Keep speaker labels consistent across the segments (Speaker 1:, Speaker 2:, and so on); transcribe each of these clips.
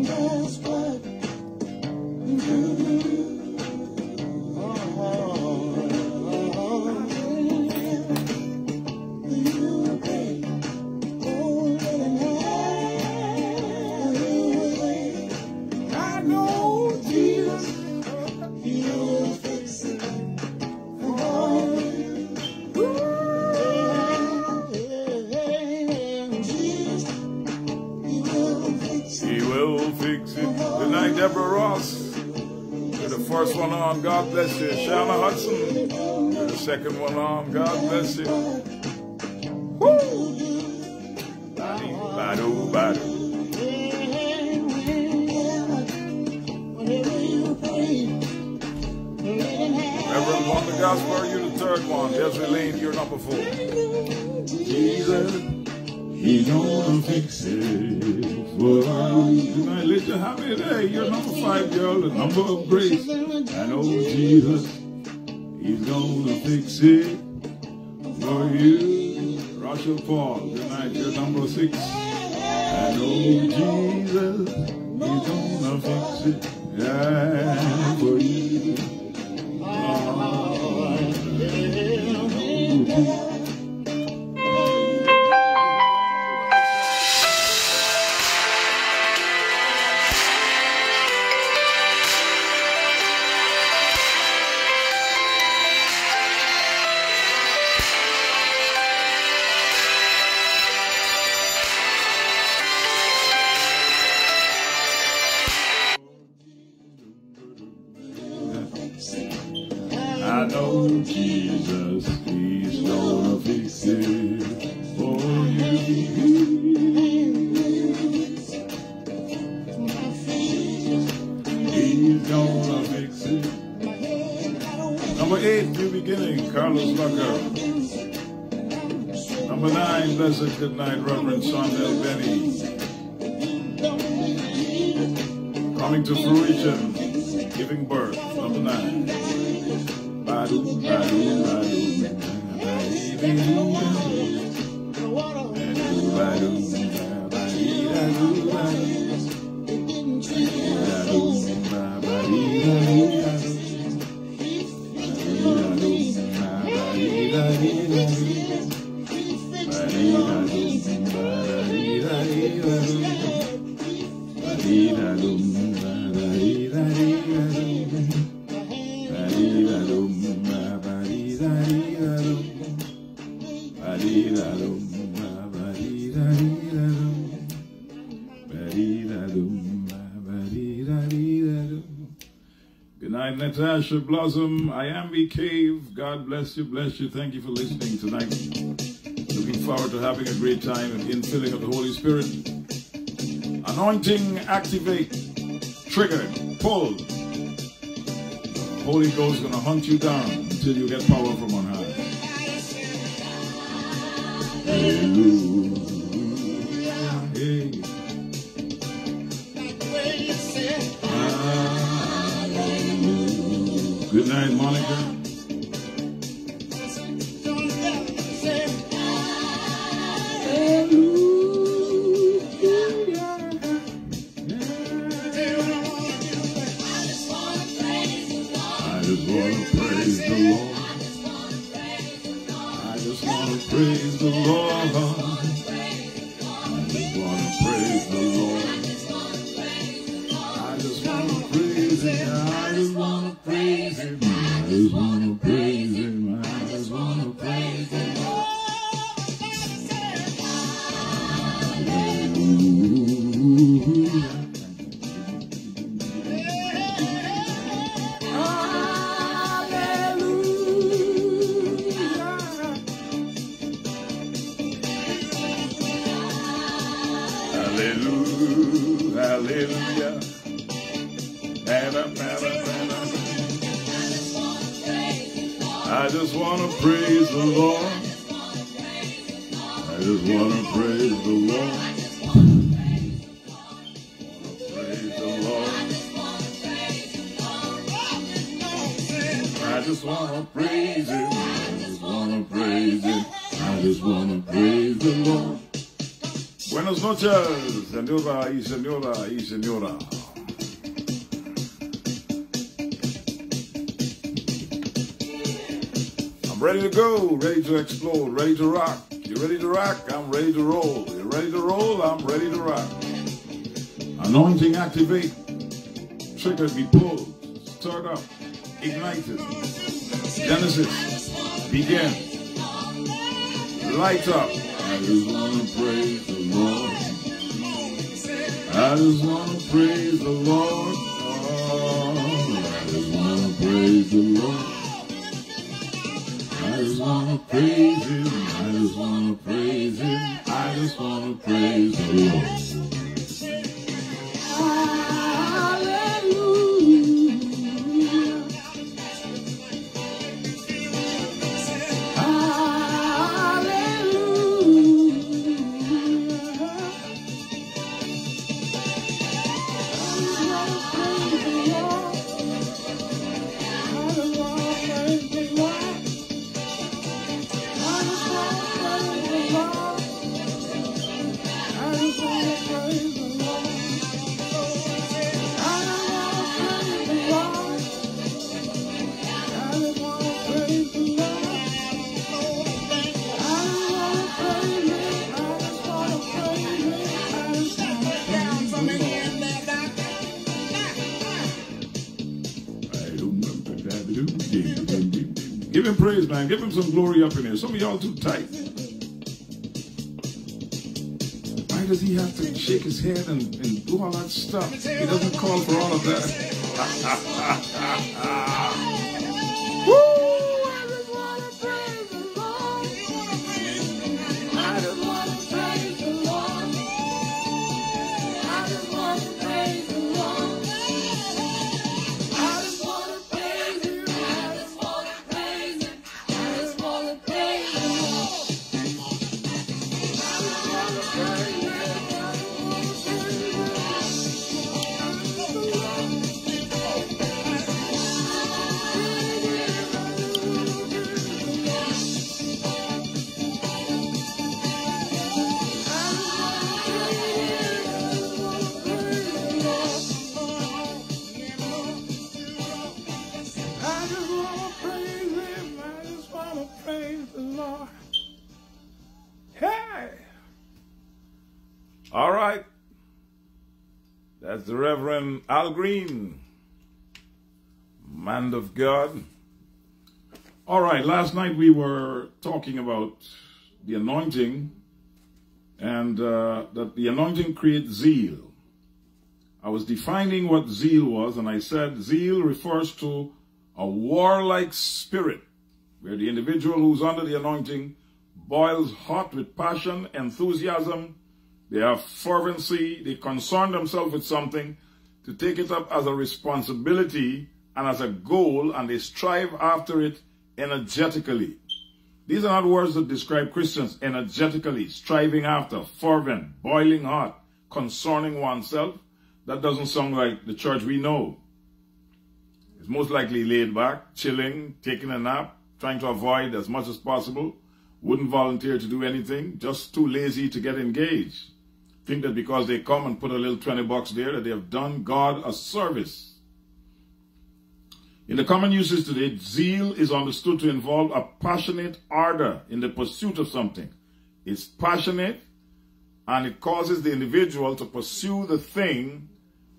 Speaker 1: That's what you
Speaker 2: second one on. God bless you. Woo! Badu, badu.
Speaker 1: Whenever you pray,
Speaker 2: Reverend Wanda Gospel, you're the third one. Desiree Lane, you're number four. Jesus, He's gonna fix it for you. Good night, Lydia. Happy today. You're number five, girl. The number of grace. I know Jesus, badu, badu, badu. Natasha Blossom. I am the cave. God bless you, bless you. Thank you for listening tonight. Looking forward to having a great time and infilling of the Holy Spirit. Anointing, activate, trigger, pull. The Holy Ghost gonna hunt you down until you get power from on high. Hallelujah. Monica. Just to praise the Lord. Buenas noches, señora y señora y señora. I'm ready to go, ready to explode, ready to rock. You ready to rock? I'm ready to roll. You ready to roll? I'm ready to rock. Anointing activate. Trigger be pulled. Start up. Ignited. Genesis. Begin. Light up. I just want to praise the Lord. I just want to praise the Lord. I just want to praise the Lord. I just want to praise Him. I just want to praise Him. I just want to praise the Lord. Some glory up in here. Some of y'all too tight. Why does he have to shake his head and, and do all that stuff? He doesn't call for all of that. Al Green, man of God. All right, last night we were talking about the anointing and uh, that the anointing creates zeal. I was defining what zeal was, and I said zeal refers to a warlike spirit where the individual who's under the anointing boils hot with passion, enthusiasm, they have fervency, they concern themselves with something to take it up as a responsibility and as a goal, and they strive after it energetically. These are not words that describe Christians energetically, striving after, fervent, boiling hot, concerning oneself. That doesn't sound like the church we know. It's most likely laid back, chilling, taking a nap, trying to avoid as much as possible, wouldn't volunteer to do anything, just too lazy to get engaged. Think that because they come and put a little 20 bucks there that they have done God a service. In the common usage today, zeal is understood to involve a passionate ardor in the pursuit of something. It's passionate and it causes the individual to pursue the thing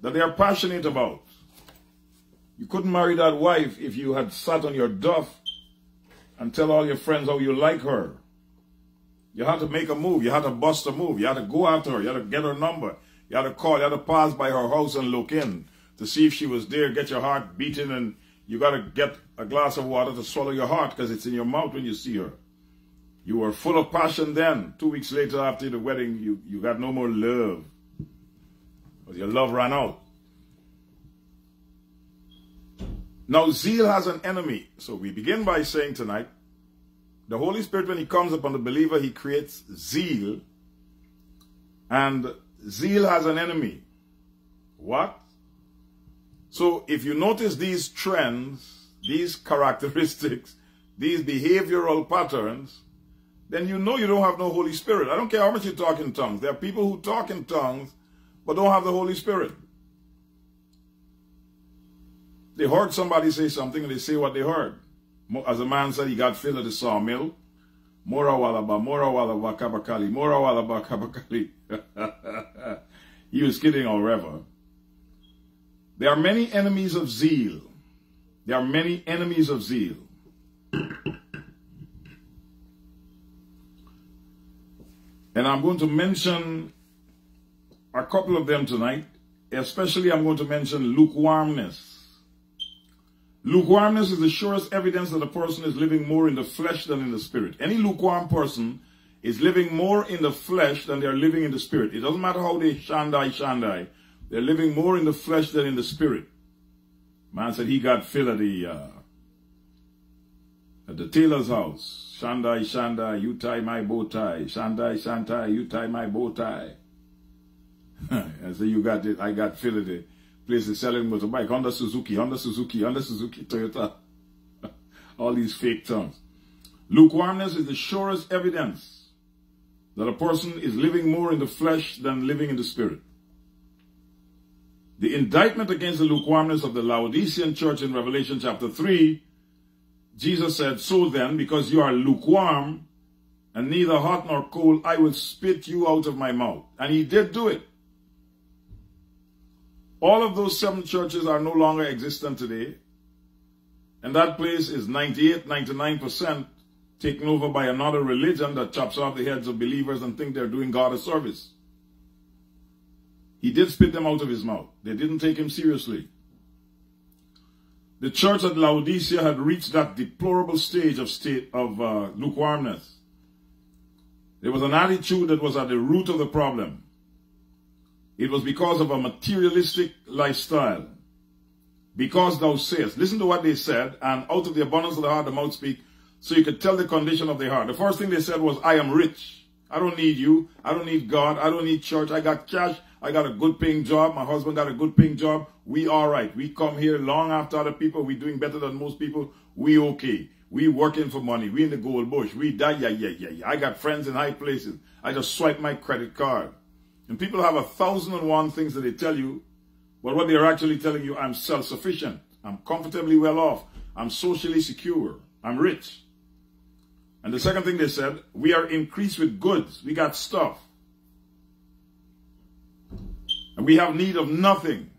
Speaker 2: that they are passionate about. You couldn't marry that wife if you had sat on your duff and tell all your friends how you like her. You had to make a move. You had to bust a move. You had to go after her. You had to get her number. You had to call. You had to pass by her house and look in to see if she was there, get your heart beating, and you got to get a glass of water to swallow your heart because it's in your mouth when you see her. You were full of passion then. Two weeks later after the wedding, you, you got no more love. Because your love ran out. Now, zeal has an enemy. So we begin by saying tonight, the Holy Spirit, when He comes upon the believer, He creates zeal. And zeal has an enemy. What? So if you notice these trends, these characteristics, these behavioral patterns, then you know you don't have no Holy Spirit. I don't care how much you talk in tongues. There are people who talk in tongues but don't have the Holy Spirit. They heard somebody say something and they say what they heard. As a man said, he got filled at the sawmill. Mora walaba, mora walaba kabakali, mora walaba kabakali. he was kidding or whatever. There are many enemies of zeal. There are many enemies of zeal. And I'm going to mention a couple of them tonight. Especially, I'm going to mention lukewarmness. Lukewarmness is the surest evidence that a person is living more in the flesh than in the spirit. Any lukewarm person is living more in the flesh than they are living in the spirit. It doesn't matter how they shandai shandai. They're living more in the flesh than in the spirit. Man said he got filled at the uh, at the tailor's house. Shandai, Shandai, you tie my bow tie. Shandai, Shandai, you tie my bow tie. I said, you got it. I got the place to selling motorbike. Honda Suzuki, Honda Suzuki, Honda Suzuki, Toyota. All these fake terms. Lukewarmness is the surest evidence that a person is living more in the flesh than living in the spirit. The indictment against the lukewarmness of the Laodicean church in Revelation chapter 3, Jesus said, So then, because you are lukewarm and neither hot nor cold, I will spit you out of my mouth. And he did do it. All of those seven churches are no longer existent today. And that place is 98, 99% taken over by another religion that chops off the heads of believers and think they're doing God a service. He did spit them out of his mouth. They didn't take him seriously. The church at Laodicea had reached that deplorable stage of state of uh, lukewarmness. There was an attitude that was at the root of the problem. It was because of a materialistic lifestyle. Because thou sayest, listen to what they said, and out of the abundance of the heart the mouth speak, so you could tell the condition of the heart. The first thing they said was, I am rich. I don't need you. I don't need God. I don't need church. I got cash. I got a good paying job. My husband got a good paying job. We all right. We come here long after other people. We doing better than most people. We okay. We working for money. We in the gold bush. We die. Yeah, yeah, yeah, yeah. I got friends in high places. I just swipe my credit card. And people have a thousand and one things that they tell you, but what they're actually telling you, I'm self-sufficient. I'm comfortably well off. I'm socially secure. I'm rich. And the second thing they said, we are increased with goods. We got stuff. And we have need of nothing.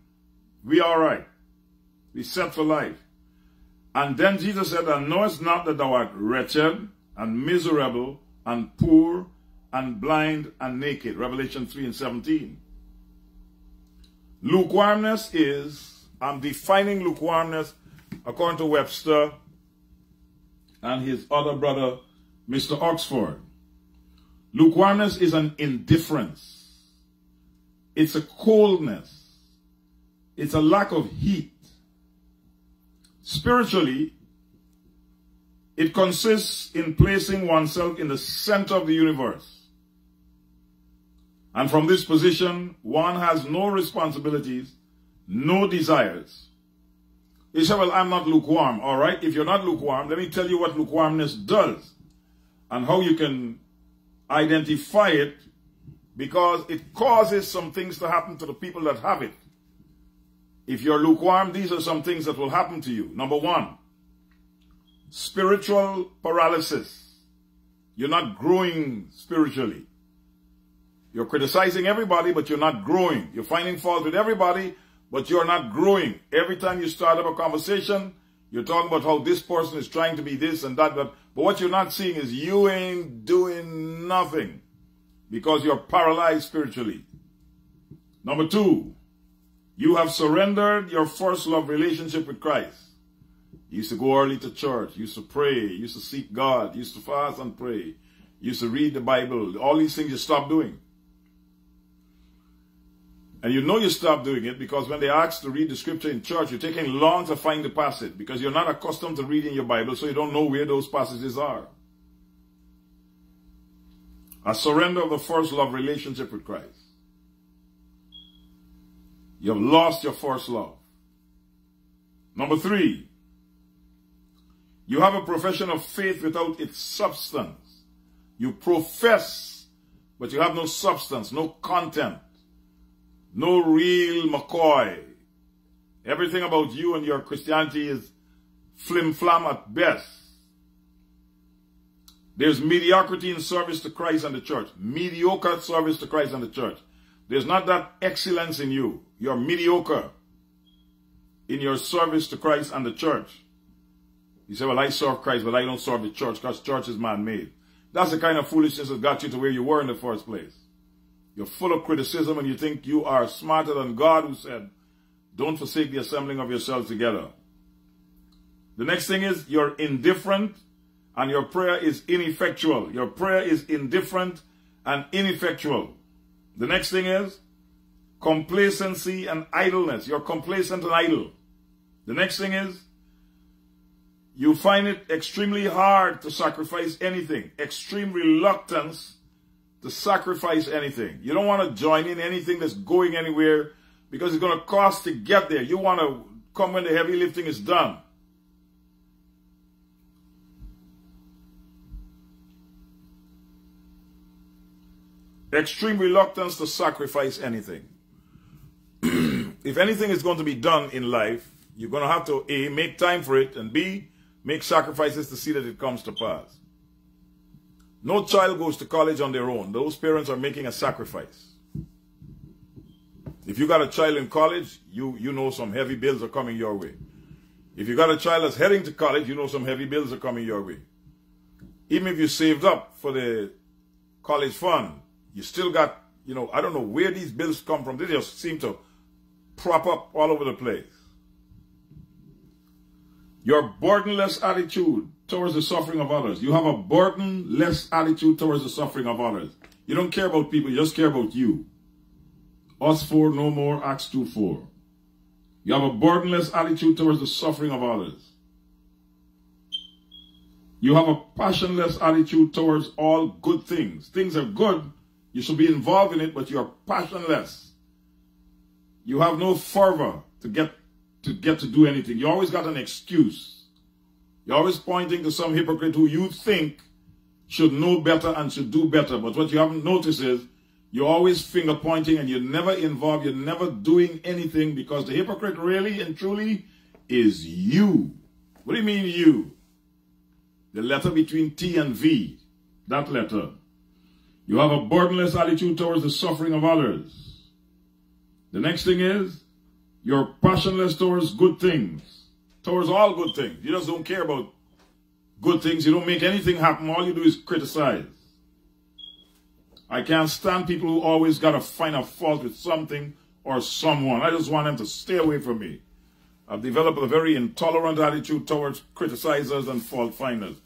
Speaker 2: We are right. We set for life. And then Jesus said, And knowest not that thou art wretched and miserable and poor and blind and naked. Revelation 3 and 17. Lukewarmness is, I'm defining lukewarmness according to Webster and his other brother, Mr. Oxford. Lukewarmness is an indifference. It's a coldness. It's a lack of heat. Spiritually, it consists in placing oneself in the center of the universe and from this position, one has no responsibilities, no desires. You say, well, I'm not lukewarm. All right, if you're not lukewarm, let me tell you what lukewarmness does and how you can identify it because it causes some things to happen to the people that have it. If you're lukewarm, these are some things that will happen to you. Number one, spiritual paralysis. You're not growing spiritually. You're criticizing everybody, but you're not growing. You're finding fault with everybody, but you're not growing. Every time you start up a conversation, you're talking about how this person is trying to be this and that, but, but what you're not seeing is you ain't doing nothing because you're paralyzed spiritually. Number two, you have surrendered your first love relationship with Christ. You used to go early to church, you used to pray, you used to seek God, you used to fast and pray, you used to read the Bible. All these things you stopped doing. And you know you stop doing it because when they ask to read the scripture in church, you're taking long to find the passage because you're not accustomed to reading your Bible, so you don't know where those passages are. A surrender of the first love relationship with Christ. You have lost your first love. Number three, you have a profession of faith without its substance. You profess, but you have no substance, no content, no real McCoy. Everything about you and your Christianity is flim flam at best. There's mediocrity in service to Christ and the church. Mediocre service to Christ and the church. There's not that excellence in you. You're mediocre in your service to Christ and the church. You say, well, I serve Christ, but I don't serve the church because church is man-made. That's the kind of foolishness that got you to where you were in the first place. You're full of criticism and you think you are smarter than God who said, don't forsake the assembling of yourselves together. The next thing is you're indifferent and your prayer is ineffectual. Your prayer is indifferent and ineffectual. The next thing is complacency and idleness. You're complacent and idle. The next thing is you find it extremely hard to sacrifice anything. Extreme reluctance to sacrifice anything. You don't want to join in anything that's going anywhere because it's going to cost to get there. You want to come when the heavy lifting is done. Extreme reluctance to sacrifice anything. if anything is going to be done in life, you're going to have to A, make time for it, and B, make sacrifices to see that it comes to pass. No child goes to college on their own. Those parents are making a sacrifice. If you got a child in college, you, you know some heavy bills are coming your way. If you got a child that's heading to college, you know some heavy bills are coming your way. Even if you saved up for the college fund, you still got, you know, I don't know where these bills come from. They just seem to prop up all over the place. Your burdenless attitude towards the suffering of others. You have a burdenless attitude towards the suffering of others. You don't care about people, you just care about you. Us 4 no more, Acts 2 4. You have a burdenless attitude towards the suffering of others. You have a passionless attitude towards all good things. Things are good, you should be involved in it, but you are passionless. You have no fervor to get to get to do anything. You always got an excuse. You're always pointing to some hypocrite who you think should know better and should do better. But what you haven't noticed is you're always finger pointing and you're never involved. You're never doing anything because the hypocrite really and truly is you. What do you mean you? The letter between T and V. That letter. You have a burdenless attitude towards the suffering of others. The next thing is, you're passionless towards good things, towards all good things. You just don't care about good things. You don't make anything happen. All you do is criticize. I can't stand people who always got to find a fault with something or someone. I just want them to stay away from me. I've developed a very intolerant attitude towards criticizers and fault finders.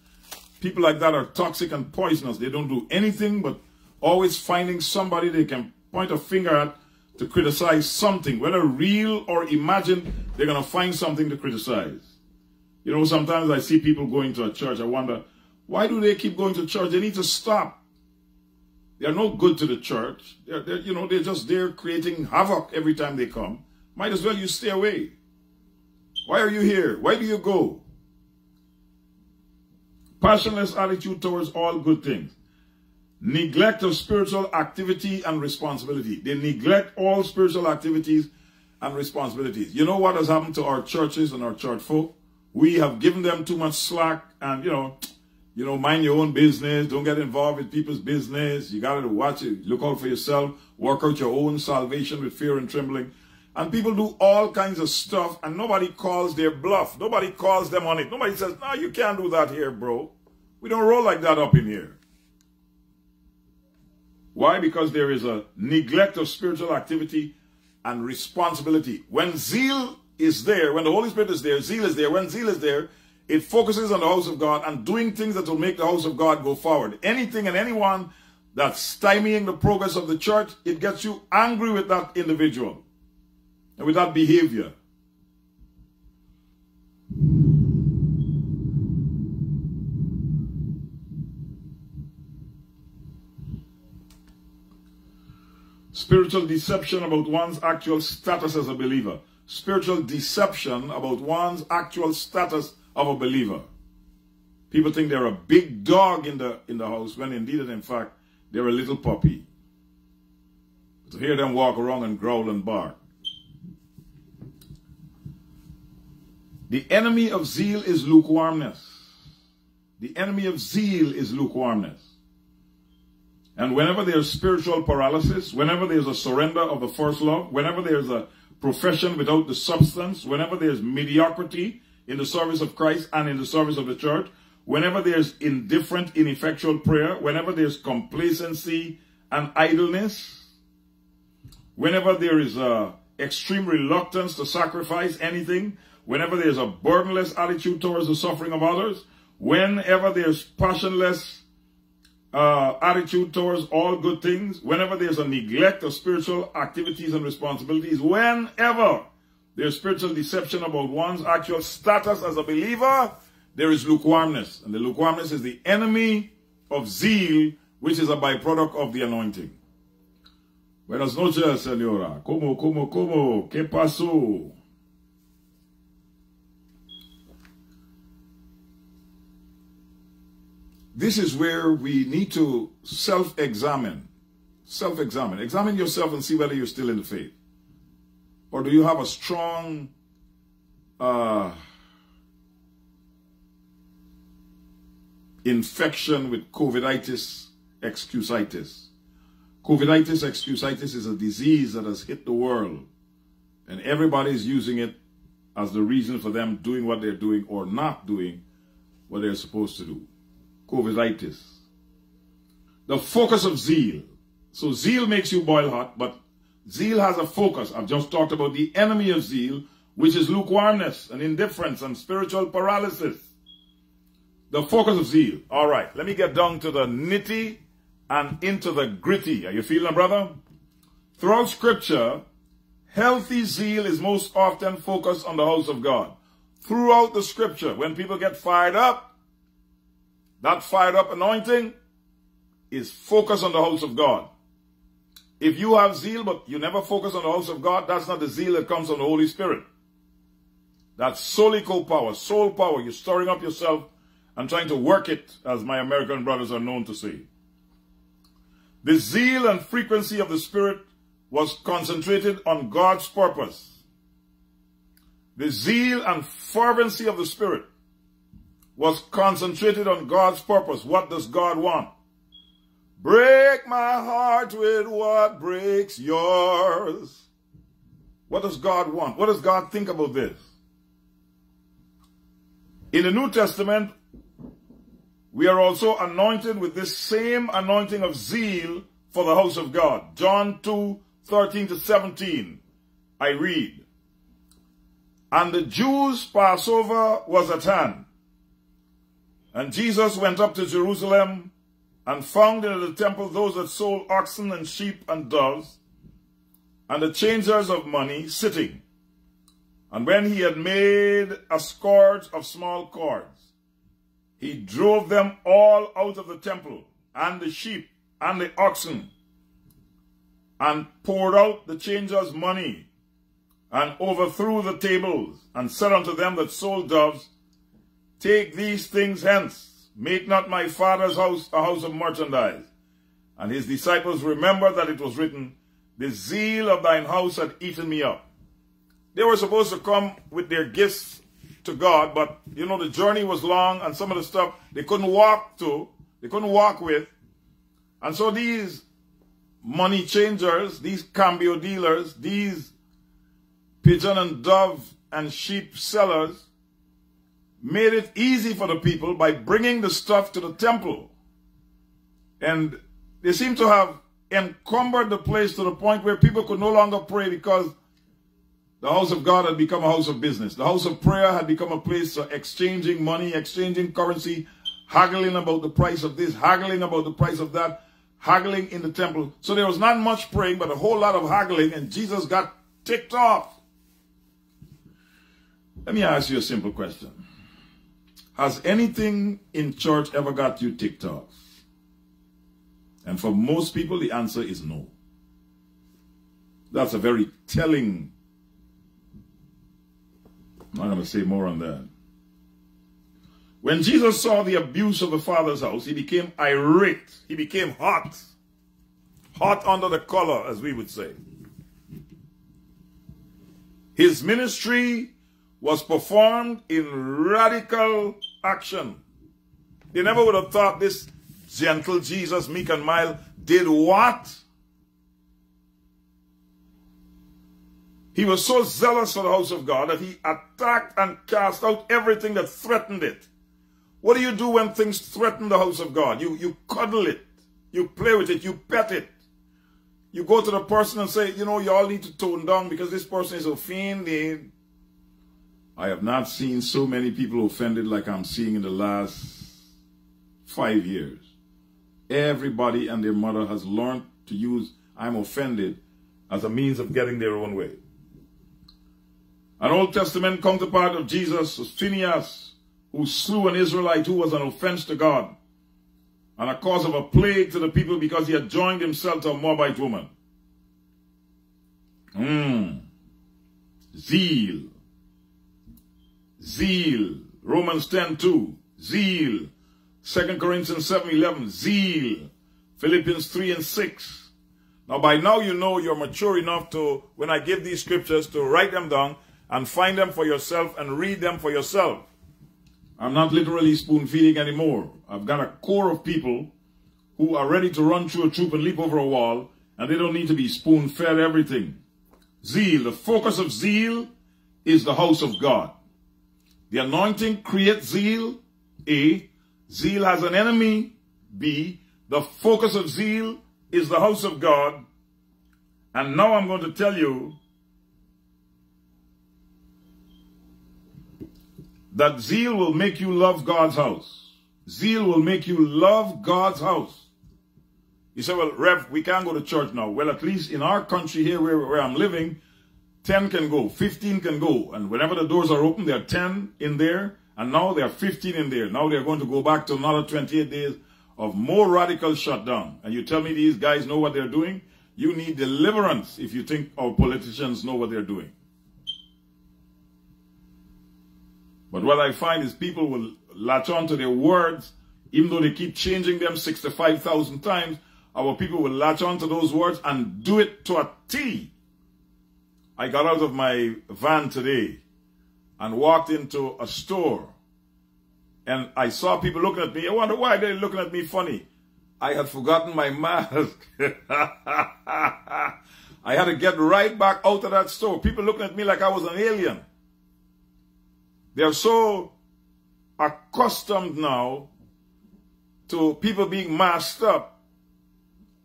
Speaker 2: People like that are toxic and poisonous. They don't do anything but always finding somebody they can point a finger at to criticize something, whether real or imagined, they're going to find something to criticize. You know, sometimes I see people going to a church, I wonder, why do they keep going to church? They need to stop. They're no good to the church. They're, they're, you know, they're just there creating havoc every time they come. Might as well you stay away. Why are you here? Why do you go? Passionless attitude towards all good things. Neglect of spiritual activity and responsibility. They neglect all spiritual activities and responsibilities. You know what has happened to our churches and our church folk? We have given them too much slack and, you know, you know, mind your own business. Don't get involved with people's business. You got to watch it. Look out for yourself. Work out your own salvation with fear and trembling. And people do all kinds of stuff and nobody calls their bluff. Nobody calls them on it. Nobody says, no, you can't do that here, bro. We don't roll like that up in here. Why? Because there is a neglect of spiritual activity and responsibility. When zeal is there, when the Holy Spirit is there, zeal is there. When zeal is there, it focuses on the house of God and doing things that will make the house of God go forward. Anything and anyone that's stymieing the progress of the church, it gets you angry with that individual and with that behavior. Spiritual deception about one's actual status as a believer. Spiritual deception about one's actual status of a believer. People think they're a big dog in the in the house when indeed and in fact they're a little puppy. To hear them walk around and growl and bark. The enemy of zeal is lukewarmness. The enemy of zeal is lukewarmness. And whenever there's spiritual paralysis, whenever there's a surrender of the first love, whenever there's a profession without the substance, whenever there's mediocrity in the service of Christ and in the service of the church, whenever there's indifferent, ineffectual prayer, whenever there's complacency and idleness, whenever there is a extreme reluctance to sacrifice anything, whenever there's a burdenless attitude towards the suffering of others, whenever there's passionless uh, attitude towards all good things, whenever there's a neglect of spiritual activities and responsibilities, whenever there's spiritual deception about one's actual status as a believer, there is lukewarmness. And the lukewarmness is the enemy of zeal, which is a byproduct of the anointing. Buenas noches, señora. ¿Cómo, cómo, cómo? ¿Qué pasó? This is where we need to self-examine. Self-examine. Examine yourself and see whether you're still in the faith. Or do you have a strong uh, infection with COVIDitis, excusitis? COVIDitis, excusitis is a disease that has hit the world. And everybody is using it as the reason for them doing what they're doing or not doing what they're supposed to do. COVIDitis. The focus of zeal. So zeal makes you boil hot, but zeal has a focus. I've just talked about the enemy of zeal, which is lukewarmness and indifference and spiritual paralysis. The focus of zeal. All right, let me get down to the nitty and into the gritty. Are you feeling, brother? Throughout scripture, healthy zeal is most often focused on the house of God. Throughout the scripture, when people get fired up, that fired up anointing is focus on the house of God. If you have zeal, but you never focus on the house of God, that's not the zeal that comes from the Holy Spirit. That's solico power, soul power. You're stirring up yourself and trying to work it, as my American brothers are known to say. The zeal and frequency of the Spirit was concentrated on God's purpose. The zeal and fervency of the Spirit was concentrated on God's purpose. What does God want? Break my heart with what breaks yours. What does God want? What does God think about this? In the New Testament, we are also anointed with this same anointing of zeal for the house of God. John 2, 13 to 17. I read. And the Jews' Passover was at hand. And Jesus went up to Jerusalem and found in the temple those that sold oxen and sheep and doves, and the changers of money sitting. And when he had made a scourge of small cords, he drove them all out of the temple, and the sheep, and the oxen, and poured out the changers' money, and overthrew the tables, and said unto them that sold doves, Take these things hence. Make not my father's house a house of merchandise. And his disciples remembered that it was written, The zeal of thine house had eaten me up. They were supposed to come with their gifts to God, but you know, the journey was long and some of the stuff they couldn't walk to, they couldn't walk with. And so these money changers, these cambio dealers, these pigeon and dove and sheep sellers, made it easy for the people by bringing the stuff to the temple. And they seem to have encumbered the place to the point where people could no longer pray because the house of God had become a house of business. The house of prayer had become a place for exchanging money, exchanging currency, haggling about the price of this, haggling about the price of that, haggling in the temple. So there was not much praying, but a whole lot of haggling, and Jesus got ticked off. Let me ask you a simple question. Has anything in church ever got you ticked off? And for most people, the answer is no. That's a very telling. I'm not going to say more on that. When Jesus saw the abuse of the Father's house, he became irate. He became hot. Hot under the collar, as we would say. His ministry was performed in radical action. They never would have thought this gentle Jesus, meek and mild, did what? He was so zealous for the house of God that he attacked and cast out everything that threatened it. What do you do when things threaten the house of God? You, you cuddle it. You play with it. You pet it. You go to the person and say, you know, you all need to tone down because this person is offended. I have not seen so many people offended like I'm seeing in the last five years. Everybody and their mother has learned to use I'm offended as a means of getting their own way. An Old Testament counterpart of Jesus was Phineas, who slew an Israelite who was an offense to God and a cause of a plague to the people because he had joined himself to a Moabite woman. Mm. Zeal. Zeal. Romans 10 2. Zeal. 2 Corinthians 7 11. Zeal. Philippians 3 and 6. Now by now you know you're mature enough to, when I give these scriptures, to write them down and find them for yourself and read them for yourself. I'm not literally spoon feeding anymore. I've got a core of people who are ready to run through a troop and leap over a wall, and they don't need to be spoon fed everything. Zeal, the focus of zeal is the house of God. The anointing creates zeal. A. Zeal has an enemy. B. The focus of zeal is the house of God. And now I'm going to tell you that zeal will make you love God's house. Zeal will make you love God's house. You say, well, Rev, we can't go to church now. Well, at least in our country here where, where I'm living, 10 can go, 15 can go. And whenever the doors are open, there are 10 in there. And now there are 15 in there. Now they're going to go back to another 28 days of more radical shutdown. And you tell me these guys know what they're doing? You need deliverance if you think our politicians know what they're doing. But what I find is people will latch on to their words, even though they keep changing them 65,000 times, our people will latch on to those words and do it to a T. I got out of my van today and walked into a store and I saw people looking at me. I wonder why they're looking at me funny. I had forgotten my mask. I had to get right back out of that store. People looking at me like I was an alien. They are so accustomed now to people being masked up.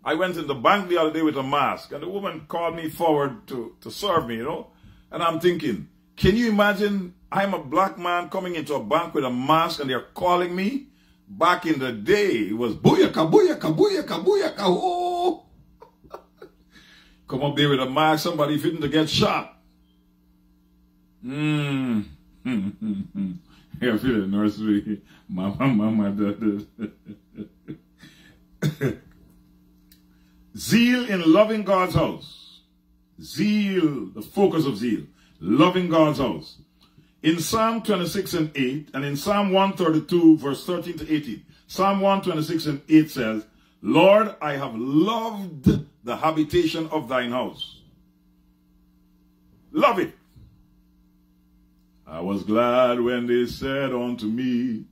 Speaker 2: I went in the bank the other day with a mask, and the woman called me forward to, to serve me, you know. And I'm thinking, can you imagine I'm a black man coming into a bank with a mask and they're calling me? Back in the day, it was booyaka, booyaka, booyaka, booyaka, oh. Come up there with a mask, somebody fitting to get shot. Mmm. I feel the nursery. Mama, mama, dada. zeal in loving God's house. Zeal, the focus of zeal. Loving God's house. In Psalm 26 and 8, and in Psalm 132, verse 13 to 18, Psalm 126 and 8 says, Lord, I have loved the habitation of thine house. Love it. I was glad when they said unto me,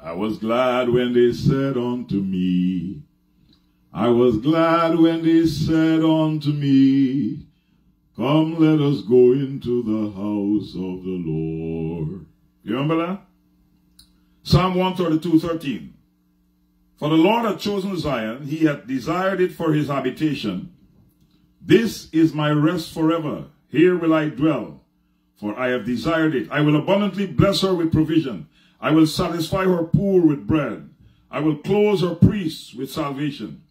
Speaker 2: I was glad when they said unto me, I was glad when they said unto me, Come, let us go into the house of the Lord. You remember that? Psalm 132, 13. For the Lord hath chosen Zion, he hath desired it for his habitation. This is my rest forever. Here will I dwell for I have desired it. I will abundantly bless her with provision. I will satisfy her poor with bread. I will close her priests with salvation,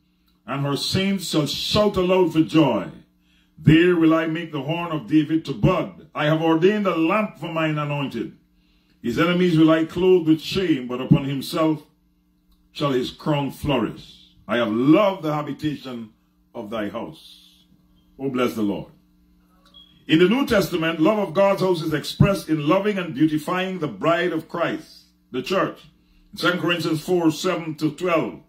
Speaker 2: and her saints shall shout aloud for joy. There will I make the horn of David to bud. I have ordained a lamp for mine anointed. His enemies will I clothe with shame, but upon himself shall his crown flourish. I have loved the habitation of thy house. Oh, bless the Lord. In the New Testament, love of God's house is expressed in loving and beautifying the bride of Christ, the church. In 2 Corinthians 4, 7 to 12,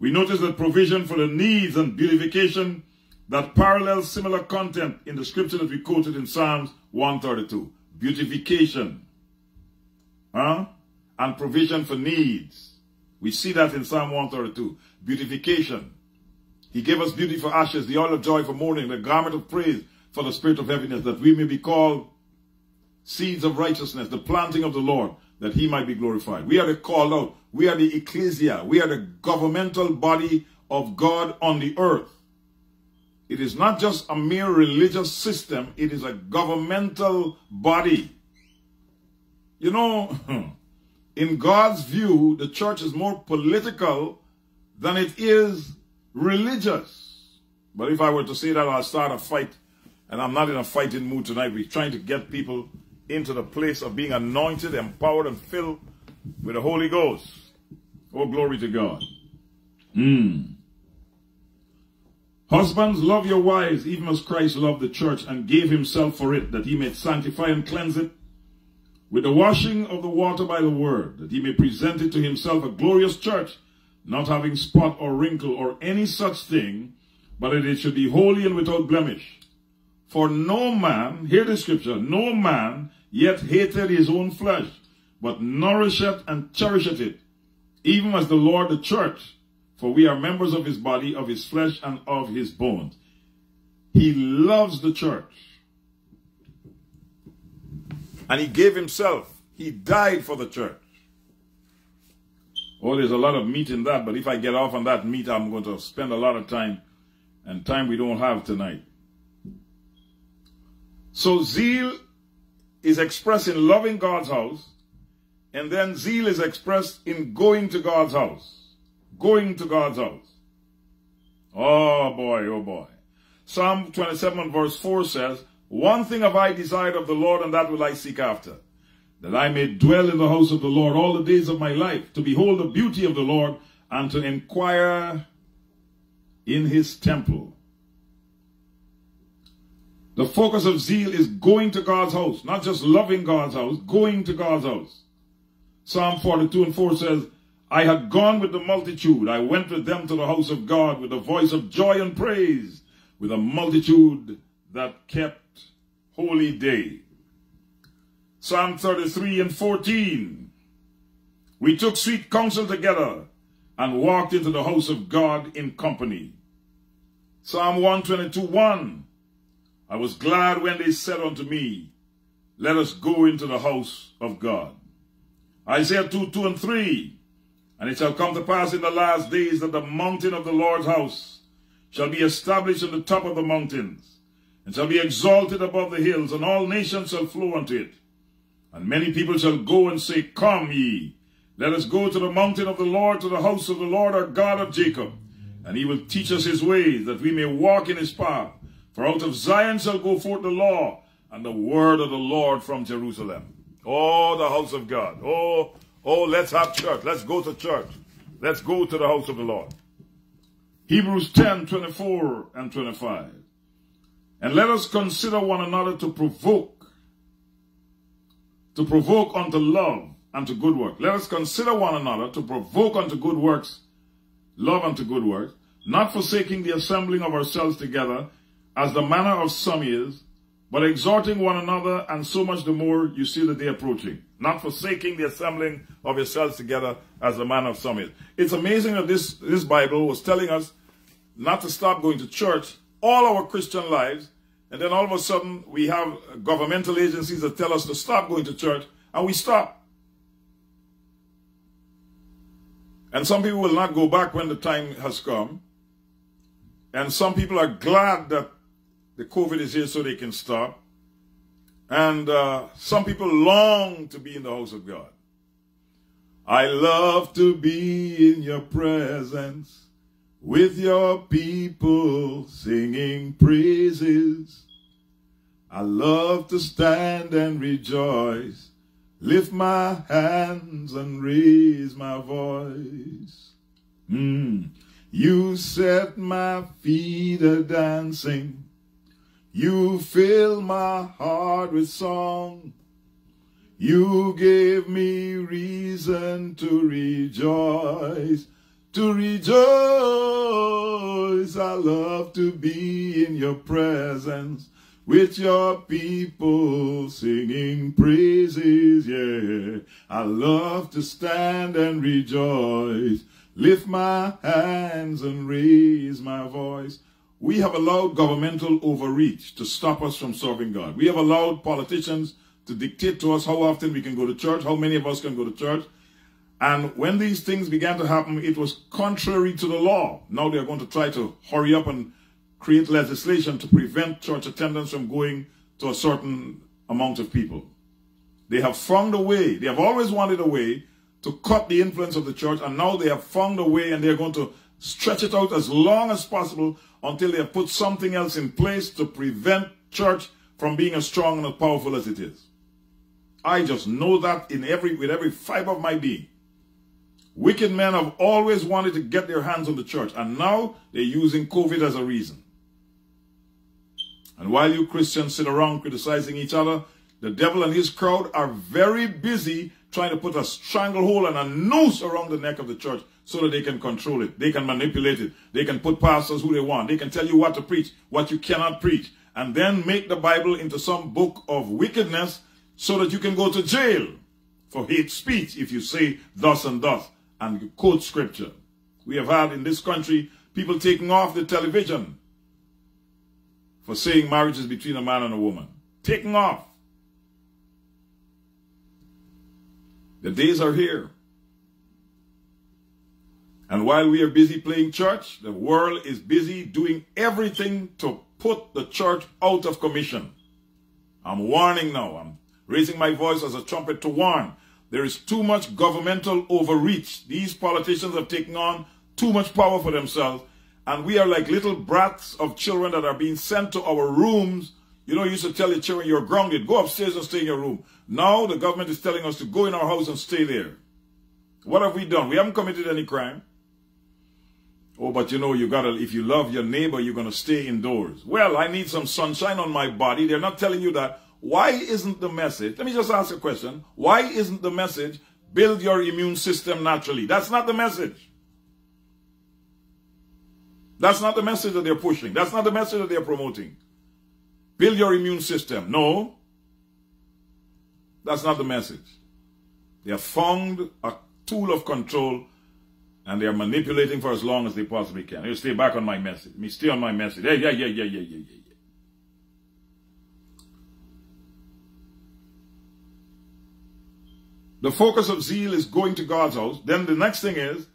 Speaker 2: we notice that provision for the needs and beautification that parallels similar content in the scripture that we quoted in Psalms 132. Beautification. Huh? And provision for needs. We see that in Psalm 132. Beautification. He gave us beauty for ashes, the oil of joy for mourning, the garment of praise for the spirit of heaviness, that we may be called seeds of righteousness, the planting of the Lord, that he might be glorified. We are the called out. We are the ecclesia. We are the governmental body of God on the earth. It is not just a mere religious system. It is a governmental body. You know, in God's view, the church is more political than it is religious. But if I were to say that, I'll start a fight. And I'm not in a fighting mood tonight. We're trying to get people into the place of being anointed, empowered, and filled with the Holy Ghost. Oh, glory to God. Mm. Husbands, love your wives, even as Christ loved the church and gave himself for it, that he may sanctify and cleanse it with the washing of the water by the word, that he may present it to himself a glorious church, not having spot or wrinkle or any such thing, but that it should be holy and without blemish. For no man, hear the scripture, no man yet hated his own flesh, but nourisheth and cherisheth it, even as the Lord the church, for we are members of his body, of his flesh, and of his bones. He loves the church. And he gave himself. He died for the church. Oh, there's a lot of meat in that, but if I get off on that meat, I'm going to spend a lot of time, and time we don't have tonight. So zeal is expressed in loving God's house, and then zeal is expressed in going to God's house. Going to God's house. Oh boy, oh boy. Psalm 27 verse 4 says, One thing have I desired of the Lord, and that will I seek after, that I may dwell in the house of the Lord all the days of my life, to behold the beauty of the Lord, and to inquire in his temple. The focus of zeal is going to God's house, not just loving God's house, going to God's house. Psalm 42 and 4 says, I had gone with the multitude. I went with them to the house of God with a voice of joy and praise, with a multitude that kept holy day. Psalm 33 and 14. We took sweet counsel together and walked into the house of God in company. Psalm 122 1. I was glad when they said unto me, Let us go into the house of God. Isaiah 2, 2 and 3. And it shall come to pass in the last days that the mountain of the Lord's house shall be established on the top of the mountains, and shall be exalted above the hills, and all nations shall flow unto it. And many people shall go and say, Come ye, let us go to the mountain of the Lord, to the house of the Lord our God of Jacob. And he will teach us his ways, that we may walk in his path. For out of Zion shall go forth the law and the word of the Lord from Jerusalem. Oh, the house of God. Oh, oh, let's have church. Let's go to church. Let's go to the house of the Lord. Hebrews 10, 24 and 25. And let us consider one another to provoke, to provoke unto love and to good work. Let us consider one another to provoke unto good works, love unto good works, not forsaking the assembling of ourselves together, as the manner of some is, but exhorting one another, and so much the more you see the day approaching. Not forsaking the assembling of yourselves together as the manner of some is. It's amazing that this, this Bible was telling us not to stop going to church all our Christian lives, and then all of a sudden we have governmental agencies that tell us to stop going to church, and we stop. And some people will not go back when the time has come. And some people are glad that the COVID is here so they can stop. And uh, some people long to be in the house of God. I love to be in your presence with your people singing praises. I love to stand and rejoice, lift my hands and raise my voice. Mm. You set my feet a dancing You fill my heart with song. You gave me reason to rejoice, to rejoice. I love to be in your presence with your people singing praises, yeah. I love to stand and rejoice, lift my hands and raise my voice. We have allowed governmental overreach to stop us from serving God. We have allowed politicians to dictate to us how often we can go to church, how many of us can go to church. And when these things began to happen, it was contrary to the law. Now they're going to try to hurry up and create legislation to prevent church attendance from going to a certain amount of people. They have found a way, they have always wanted a way to cut the influence of the church, and now they have found a way and they're going to stretch it out as long as possible until they have put something else in place to prevent church from being as strong and as powerful as it is. I just know that in every with every fiber of my being. Wicked men have always wanted to get their hands on the church, and now they're using COVID as a reason. And while you Christians sit around criticizing each other, the devil and his crowd are very busy trying to put a stranglehold and a noose around the neck of the church so that they can control it. They can manipulate it. They can put pastors who they want. They can tell you what to preach, what you cannot preach, and then make the Bible into some book of wickedness so that you can go to jail for hate speech if you say thus and thus and quote scripture. We have had in this country people taking off the television for saying marriage is between a man and a woman. Taking off. The days are here. And while we are busy playing church, the world is busy doing everything to put the church out of commission. I'm warning now. I'm raising my voice as a trumpet to warn. There is too much governmental overreach. These politicians have taken on too much power for themselves. And we are like little brats of children that are being sent to our rooms. You know, you used to tell your children you're grounded. Go upstairs and stay in your room. Now the government is telling us to go in our house and stay there. What have we done? We haven't committed any crime. Oh, but you know, you gotta, if you love your neighbor, you're gonna stay indoors. Well, I need some sunshine on my body. They're not telling you that. Why isn't the message, let me just ask a question. Why isn't the message, build your immune system naturally? That's not the message. That's not the message that they're pushing. That's not the message that they're promoting. Build your immune system. No. That's not the message. They have found a tool of control and they are manipulating for as long as they possibly can. You stay back on my message. Me stay on my message. Hey, yeah, yeah, yeah, yeah, yeah, yeah. The focus of zeal is going to God's house. Then the next thing is,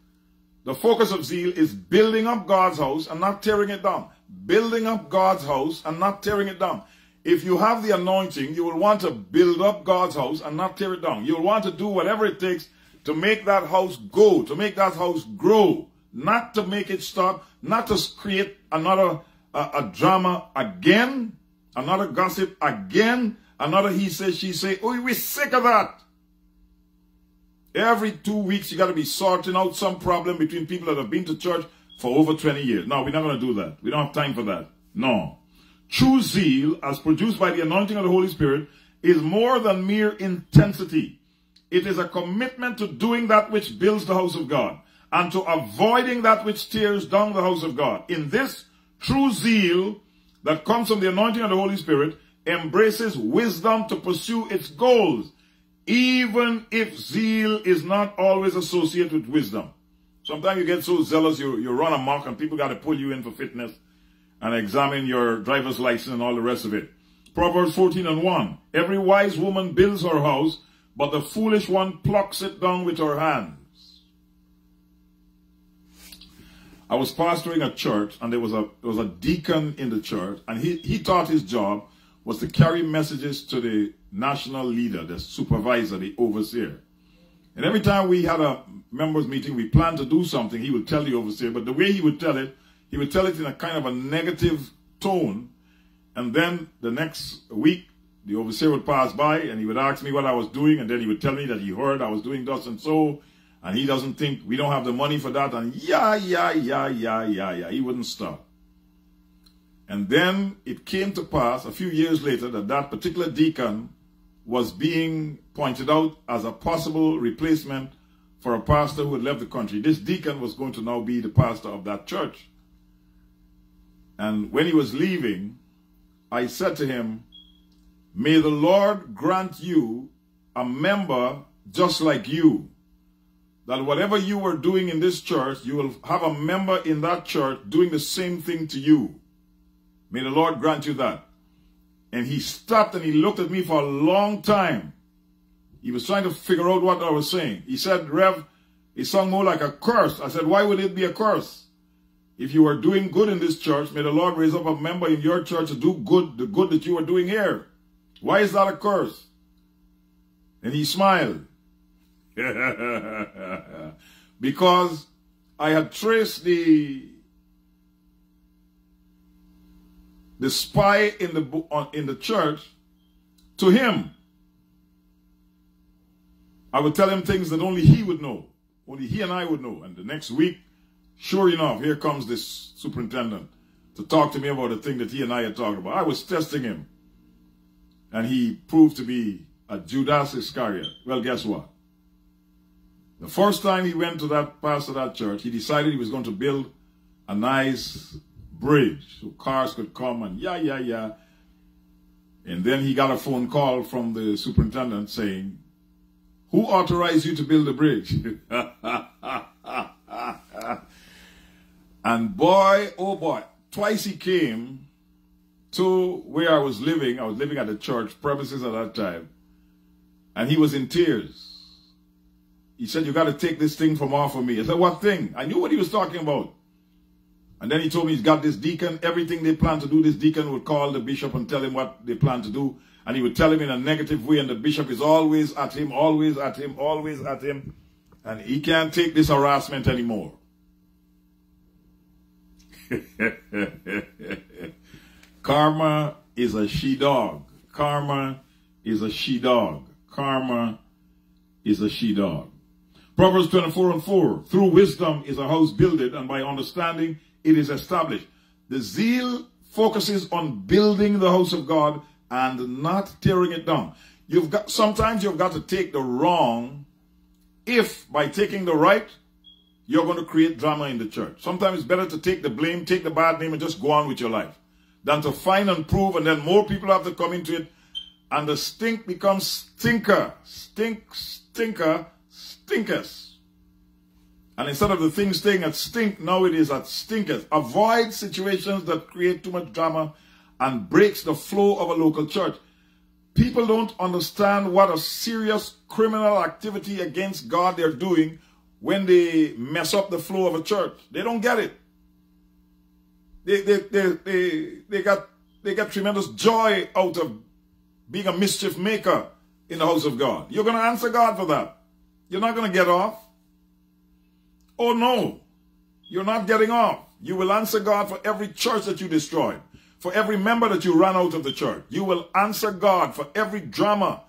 Speaker 2: the focus of zeal is building up God's house and not tearing it down. Building up God's house and not tearing it down. If you have the anointing, you will want to build up God's house and not tear it down. You'll want to do whatever it takes to make that house go, to make that house grow, not to make it stop, not to create another uh, a drama again, another gossip again, another he says, she say. Oh, we're sick of that. Every two weeks, you got to be sorting out some problem between people that have been to church for over 20 years. No, we're not going to do that. We don't have time for that. No. True zeal, as produced by the anointing of the Holy Spirit, is more than mere intensity. It is a commitment to doing that which builds the house of God and to avoiding that which tears down the house of God. In this, true zeal that comes from the anointing of the Holy Spirit embraces wisdom to pursue its goals even if zeal is not always associated with wisdom. Sometimes you get so zealous, you, you run amok and people got to pull you in for fitness and examine your driver's license and all the rest of it. Proverbs 14 and 1. Every wise woman builds her house, but the foolish one plucks it down with her hands. I was pastoring a church and there was a, there was a deacon in the church and he, he thought his job was to carry messages to the national leader, the supervisor, the overseer. And every time we had a members meeting, we planned to do something, he would tell the overseer, but the way he would tell it, he would tell it in a kind of a negative tone. And then the next week, the overseer would pass by and he would ask me what I was doing. And then he would tell me that he heard I was doing thus and so. And he doesn't think we don't have the money for that. And yeah, yeah, yeah, yeah, yeah, yeah. He wouldn't stop. And then it came to pass a few years later that that particular deacon was being pointed out as a possible replacement for a pastor who had left the country. This deacon was going to now be the pastor of that church. And when he was leaving, I said to him, May the Lord grant you a member just like you. That whatever you were doing in this church, you will have a member in that church doing the same thing to you. May the Lord grant you that. And he stopped and he looked at me for a long time. He was trying to figure out what I was saying. He said, Rev, it sounded more like a curse. I said, why would it be a curse? If you are doing good in this church, may the Lord raise up a member in your church to do good, the good that you are doing here. Why is that a curse? And he smiled. because I had traced the the spy in the book uh, in the church to him. I would tell him things that only he would know, only he and I would know. And the next week, sure enough, here comes this superintendent to talk to me about the thing that he and I had talked about. I was testing him, and he proved to be a Judas Iscariot. Well, guess what? The first time he went to that pastor that church, he decided he was going to build a nice bridge so cars could come and yeah, yeah, yeah. And then he got a phone call from the superintendent saying, who authorized you to build the bridge? and boy, oh boy, twice he came to where I was living. I was living at the church premises at that time. And he was in tears. He said, you got to take this thing from off of me. I said, what thing? I knew what he was talking about. And then he told me he's got this deacon. Everything they plan to do, this deacon would call the bishop and tell him what they plan to do. And he would tell him in a negative way. And the bishop is always at him, always at him, always at him. And he can't take this harassment anymore. Karma is a she dog. Karma is a she dog. Karma is a she dog. Proverbs 24 and 4. Through wisdom is a house builded, and by understanding it is established. The zeal focuses on building the house of God and not tearing it down. You've got sometimes you've got to take the wrong if by taking the right you're going to create drama in the church. Sometimes it's better to take the blame, take the bad name and just go on with your life than to find and prove and then more people have to come into it and the stink becomes stinker. Stink, stinker, stinkers. And instead of the thing staying at stink, now it is at stinkers. Avoid situations that create too much drama and breaks the flow of a local church. People don't understand what a serious criminal activity against God they're doing when they mess up the flow of a church. They don't get it. They, they, they, they, they, got, they got tremendous joy out of being a mischief maker in the house of God. You're going to answer God for that. You're not going to get off. Oh no, you're not getting off. You will answer God for every church that you destroyed, for every member that you ran out of the church. You will answer God for every drama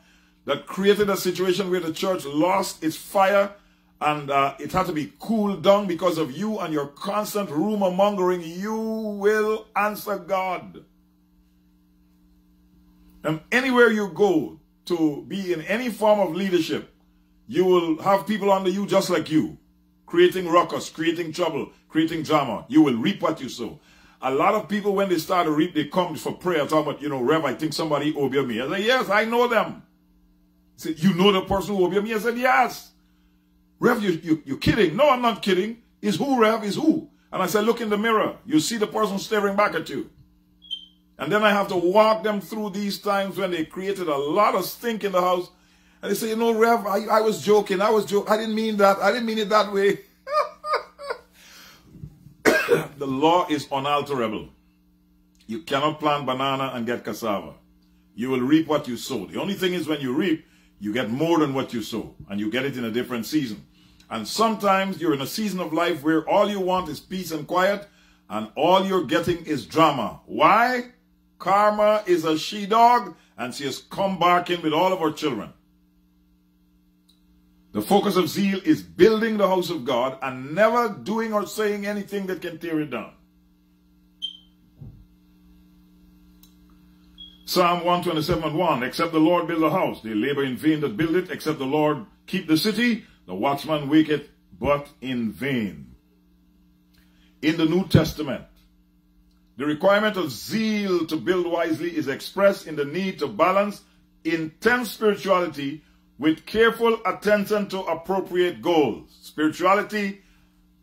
Speaker 2: that created a situation where the church lost its fire and uh, it had to be cooled down because of you and your constant rumor mongering. You will answer God. And anywhere you go to be in any form of leadership, you will have people under you just like you creating ruckus, creating trouble, creating drama. You will reap what you sow. A lot of people, when they start to reap, they come for prayer, talk about, you know, Rev, I think somebody obeah me. I say, yes, I know them. Said, you know the person who obeah me? I said, yes. Rev, you, you, you're kidding. No, I'm not kidding. Is who, Rev? Is who? And I said, look in the mirror. You see the person staring back at you. And then I have to walk them through these times when they created a lot of stink in the house and they say, you know, Rev, I, I was joking. I was joking. I didn't mean that. I didn't mean it that way. the law is unalterable. You cannot plant banana and get cassava. You will reap what you sow. The only thing is when you reap, you get more than what you sow. And you get it in a different season. And sometimes you're in a season of life where all you want is peace and quiet. And all you're getting is drama. Why? Karma is a she-dog and she has come back in with all of her children. The focus of zeal is building the house of God and never doing or saying anything that can tear it down. Psalm 127 and 1, except the Lord build a house, they labor in vain that build it, except the Lord keep the city, the watchman waketh but in vain. In the New Testament, the requirement of zeal to build wisely is expressed in the need to balance intense spirituality with careful attention to appropriate goals. Spirituality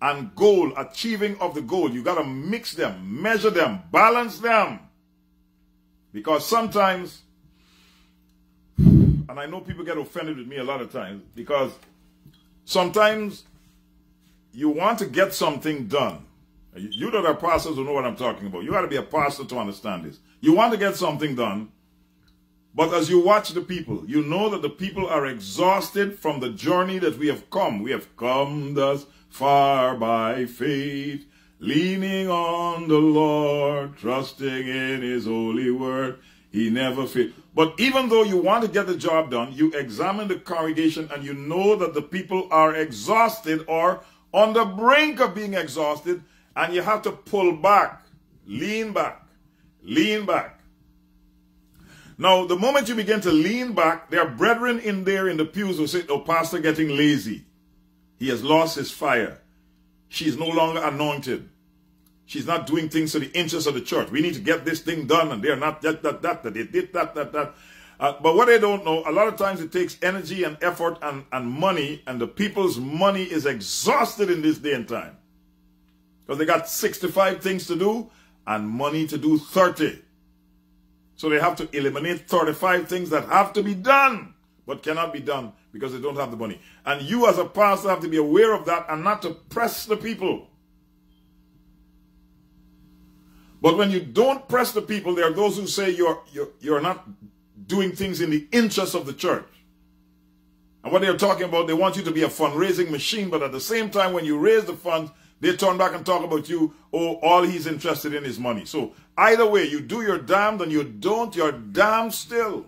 Speaker 2: and goal, achieving of the goal. You got to mix them, measure them, balance them. Because sometimes, and I know people get offended with me a lot of times, because sometimes you want to get something done. You that are pastors who know what I'm talking about. You got to be a pastor to understand this. You want to get something done, but as you watch the people, you know that the people are exhausted from the journey that we have come. We have come thus far by faith, leaning on the Lord, trusting in his holy word. He never failed. But even though you want to get the job done, you examine the congregation and you know that the people are exhausted or on the brink of being exhausted, and you have to pull back, lean back, lean back. Now, the moment you begin to lean back, there are brethren in there in the pews who say, Oh, Pastor getting lazy. He has lost his fire. She is no longer anointed. She's not doing things to the interest of the church. We need to get this thing done, and they're not that, that, that, that, they did that, that, that. Uh, but what they don't know, a lot of times it takes energy and effort and, and money, and the people's money is exhausted in this day and time. Because they got 65 things to do and money to do 30. So they have to eliminate 35 things that have to be done, but cannot be done because they don't have the money. And you as a pastor have to be aware of that and not to press the people. But when you don't press the people, there are those who say you're, you're, you're not doing things in the interest of the church. And what they're talking about, they want you to be a fundraising machine, but at the same time, when you raise the funds, they turn back and talk about you, oh, all he's interested in is money. So either way, you do your damned and you don't, you're damned still.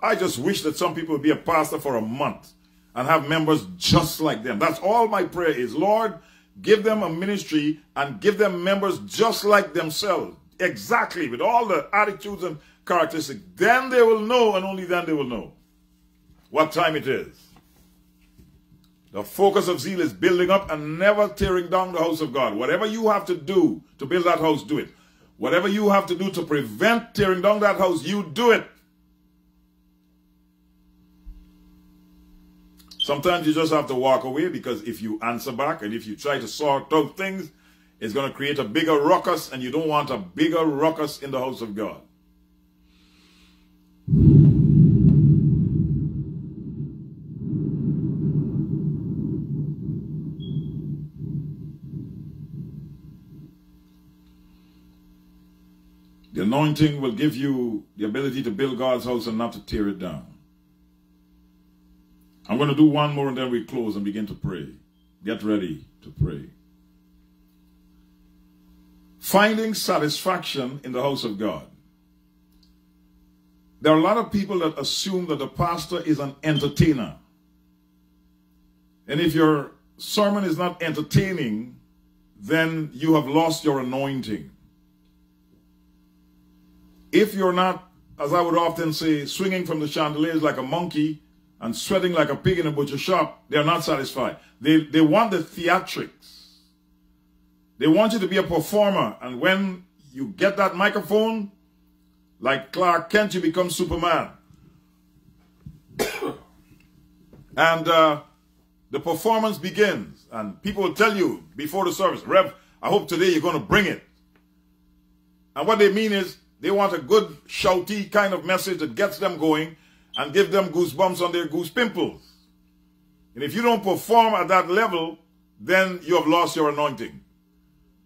Speaker 2: I just wish that some people would be a pastor for a month and have members just like them. That's all my prayer is. Lord, give them a ministry and give them members just like themselves. Exactly, with all the attitudes and characteristics. Then they will know, and only then they will know what time it is. The focus of zeal is building up and never tearing down the house of God. Whatever you have to do to build that house, do it. Whatever you have to do to prevent tearing down that house, you do it. Sometimes you just have to walk away because if you answer back and if you try to sort out things, it's going to create a bigger ruckus and you don't want a bigger ruckus in the house of God. The anointing will give you the ability to build God's house and not to tear it down. I'm going to do one more and then we close and begin to pray. Get ready to pray. Finding satisfaction in the house of God. There are a lot of people that assume that the pastor is an entertainer. And if your sermon is not entertaining, then you have lost your anointing. If you're not, as I would often say, swinging from the chandeliers like a monkey, and sweating like a pig in a butcher shop, they're not satisfied. They, they want the theatrics. They want you to be a performer. And when you get that microphone, like Clark Kent, you become Superman. and uh, the performance begins. And people will tell you before the service, Rev, I hope today you're going to bring it. And what they mean is they want a good, shouty kind of message that gets them going and give them goosebumps on their goose pimples. And if you don't perform at that level, then you have lost your anointing.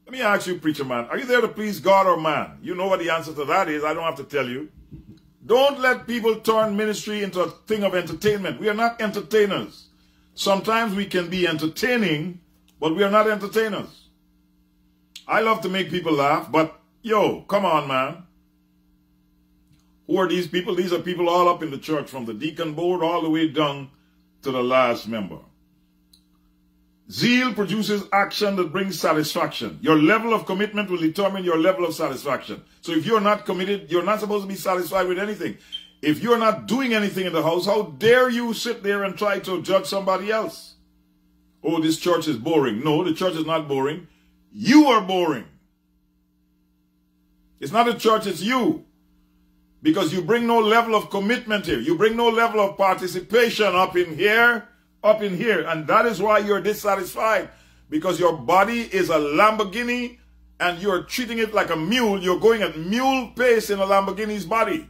Speaker 2: Let me ask you, preacher man, are you there to please God or man? You know what the answer to that is. I don't have to tell you. Don't let people turn ministry into a thing of entertainment. We are not entertainers. Sometimes we can be entertaining, but we are not entertainers. I love to make people laugh, but yo, come on, man. Who are these people? These are people all up in the church, from the deacon board all the way down to the last member. Zeal produces action that brings satisfaction. Your level of commitment will determine your level of satisfaction. So if you're not committed, you're not supposed to be satisfied with anything. If you're not doing anything in the house, how dare you sit there and try to judge somebody else? Oh, this church is boring. No, the church is not boring. You are boring. It's not the church, it's you. Because you bring no level of commitment here. You bring no level of participation up in here up in here. And that is why you're dissatisfied. Because your body is a Lamborghini and you're treating it like a mule. You're going at mule pace in a Lamborghini's body.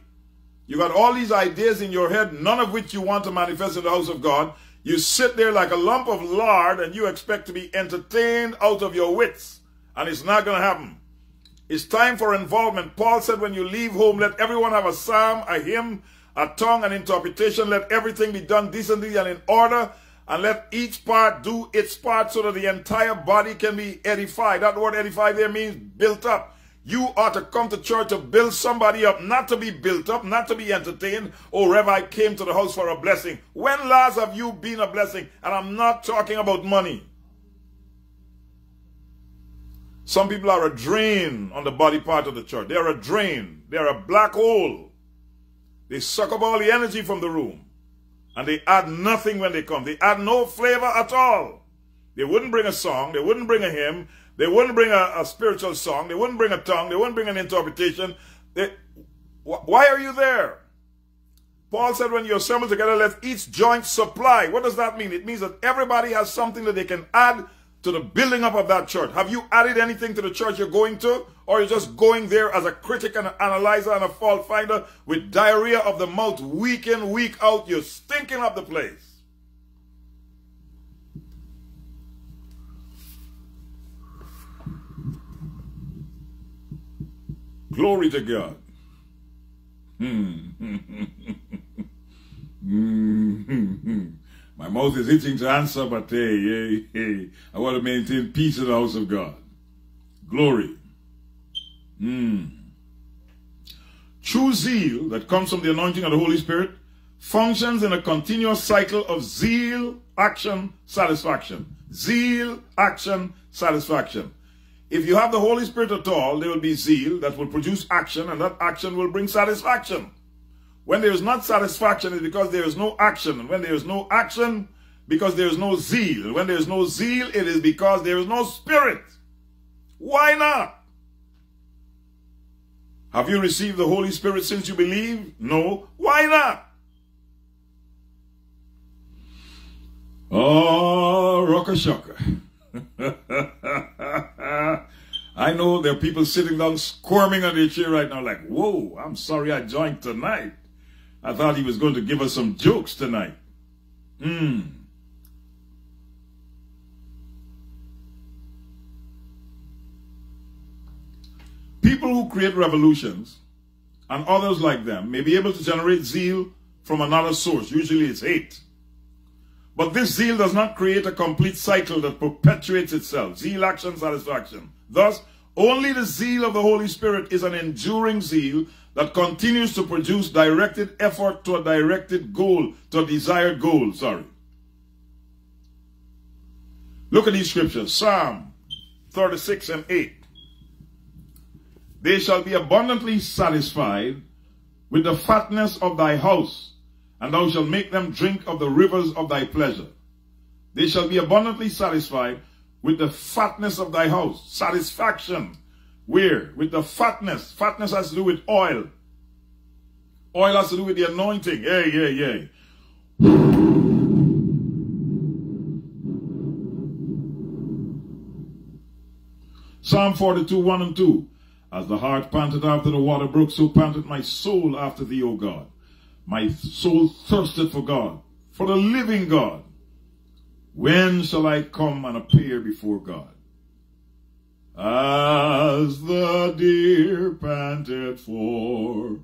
Speaker 2: You got all these ideas in your head, none of which you want to manifest in the house of God. You sit there like a lump of lard and you expect to be entertained out of your wits. And it's not going to happen. It's time for involvement. Paul said, when you leave home, let everyone have a psalm, a hymn, a tongue, an interpretation. Let everything be done decently and in order and let each part do its part so that the entire body can be edified. That word edified there means built up. You are to come to church to build somebody up, not to be built up, not to be entertained. Oh, Rev, I came to the house for a blessing. When last have you been a blessing? And I'm not talking about money. Some people are a drain on the body part of the church. They're a drain. They're a black hole. They suck up all the energy from the room. And they add nothing when they come. They add no flavor at all. They wouldn't bring a song. They wouldn't bring a hymn. They wouldn't bring a, a spiritual song. They wouldn't bring a tongue. They wouldn't bring an interpretation. They, wh why are you there? Paul said when you assemble together, let each joint supply. What does that mean? It means that everybody has something that they can add to the building up of that church? Have you added anything to the church you're going to? Or you're just going there as a critic and an analyzer and a fault finder with diarrhea of the mouth week in, week out? You're stinking up the place. Glory to God. Hmm. Hmm. Hmm. My mouth is itching to answer, but hey, hey, hey, I want to maintain peace in the house of God. Glory. Mm. True zeal that comes from the anointing of the Holy Spirit functions in a continuous cycle of zeal, action, satisfaction. Zeal, action, satisfaction. If you have the Holy Spirit at all, there will be zeal that will produce action, and that action will bring satisfaction. When there is not satisfaction, it's because there is no action. When there is no action, because there is no zeal. When there is no zeal, it is because there is no spirit. Why not? Have you received the Holy Spirit since you believe? No. Why not? Oh, rockashaka. I know there are people sitting down squirming on their chair right now like, whoa, I'm sorry I joined tonight. I thought he was going to give us some jokes tonight. Hmm. People who create revolutions and others like them may be able to generate zeal from another source. Usually it's hate. But this zeal does not create a complete cycle that perpetuates itself. Zeal, action, satisfaction. Thus, only the zeal of the Holy Spirit is an enduring zeal that continues to produce directed effort to a directed goal, to a desired goal, sorry. Look at these scriptures. Psalm 36 and 8. They shall be abundantly satisfied with the fatness of thy house, and thou shalt make them drink of the rivers of thy pleasure. They shall be abundantly satisfied with the fatness of thy house. Satisfaction where? With the fatness. Fatness has to do with oil. Oil has to do with the anointing. Hey, yeah, yeah. Psalm 42, 1 and 2. As the heart panted after the water brook, so panted my soul after thee, O God. My soul thirsted for God, for the living God. When shall I come and appear before God? As the deer panted for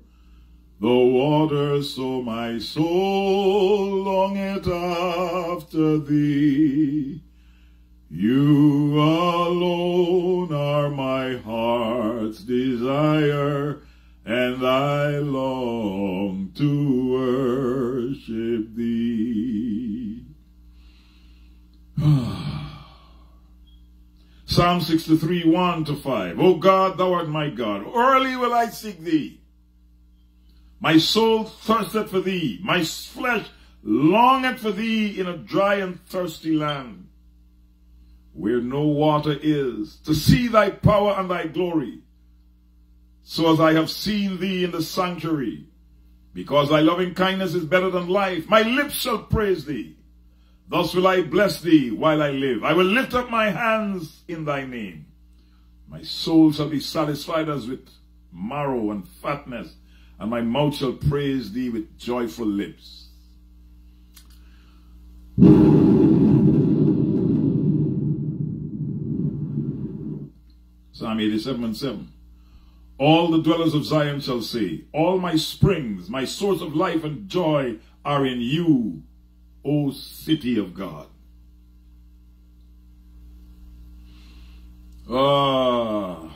Speaker 2: the water, so my soul longeth after thee. You alone are my heart's desire, and I long to worship thee. Psalm 63, 1 to 5. O God, thou art my God. Early will I seek thee. My soul thirsteth for thee. My flesh longeth for thee in a dry and thirsty land, where no water is, to see thy power and thy glory, so as I have seen thee in the sanctuary. Because thy loving kindness is better than life, my lips shall praise thee. Thus will I bless thee while I live. I will lift up my hands in thy name. My soul shall be satisfied as with marrow and fatness, and my mouth shall praise thee with joyful lips. Psalm 87 and 7. All the dwellers of Zion shall say, All my springs, my source of life and joy are in you, O city of God. Ah.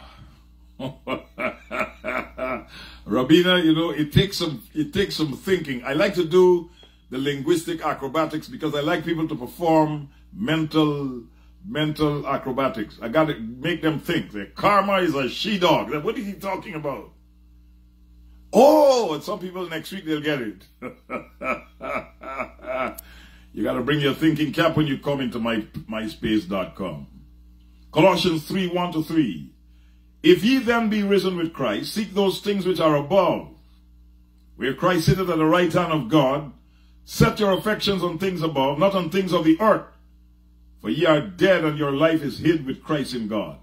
Speaker 2: Rabina, you know, it takes some it takes some thinking. I like to do the linguistic acrobatics because I like people to perform mental mental acrobatics. I got to make them think that karma is a she dog. What is he talking about? Oh, and some people next week they'll get it. you got to bring your thinking cap when you come into my myspace.com. Colossians 3 1 to 3. If ye then be risen with Christ, seek those things which are above, where Christ sitteth at the right hand of God. Set your affections on things above, not on things of the earth. For ye are dead and your life is hid with Christ in God.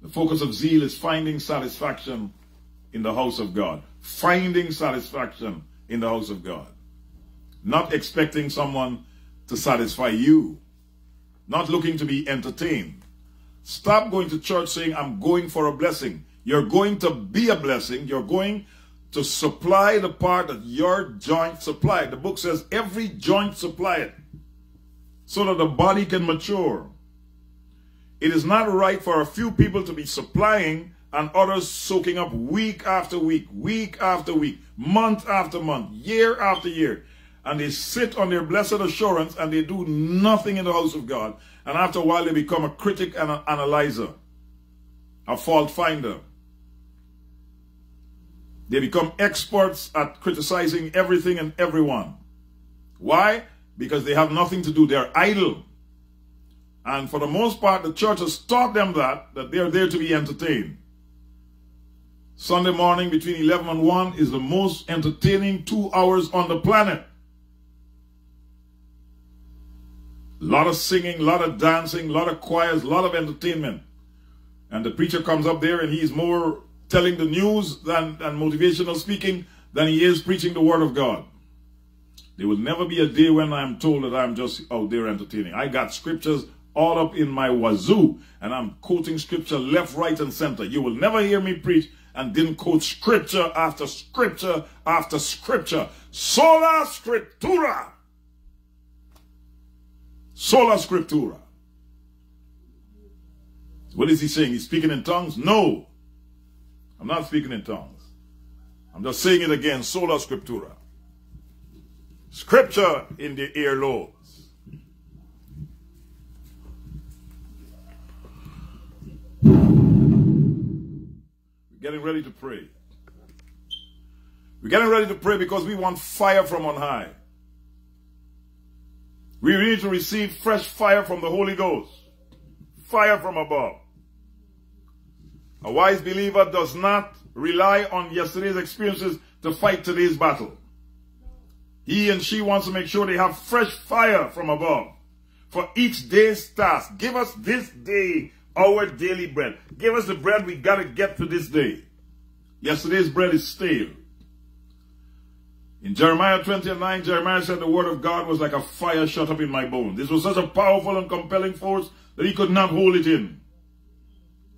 Speaker 2: The focus of zeal is finding satisfaction in the house of God. Finding satisfaction in the house of God. Not expecting someone to satisfy you. Not looking to be entertained. Stop going to church saying, I'm going for a blessing. You're going to be a blessing. You're going to supply the part that your joint supply. The book says every joint supply it so that the body can mature. It is not right for a few people to be supplying and others soaking up week after week, week after week, month after month, year after year. And they sit on their blessed assurance and they do nothing in the house of God. And after a while, they become a critic and an analyzer, a fault finder. They become experts at criticizing everything and everyone. Why? Because they have nothing to do. They're idle. And for the most part, the church has taught them that, that they're there to be entertained. Sunday morning between 11 and 1 is the most entertaining two hours on the planet. A lot of singing, lot of dancing, lot of choirs, a lot of entertainment. And the preacher comes up there and he's more telling the news than, than motivational speaking than he is preaching the word of God. There will never be a day when I'm told that I'm just out there entertaining. I got scriptures all up in my wazoo and I'm quoting scripture left, right, and center. You will never hear me preach and didn't quote scripture after scripture after scripture. Sola scriptura. Sola scriptura. What is he saying? He's speaking in tongues? No. I'm not speaking in tongues. I'm just saying it again. Sola scriptura. Scripture in the earlobes. We're getting ready to pray. We're getting ready to pray because we want fire from on high. We need to receive fresh fire from the Holy Ghost. Fire from above. A wise believer does not rely on yesterday's experiences to fight today's battle. He and she wants to make sure they have fresh fire from above for each day's task. Give us this day our daily bread. Give us the bread we got to get to this day. Yesterday's bread is stale. In Jeremiah 29, Jeremiah said the word of God was like a fire shut up in my bones. This was such a powerful and compelling force that he could not hold it in.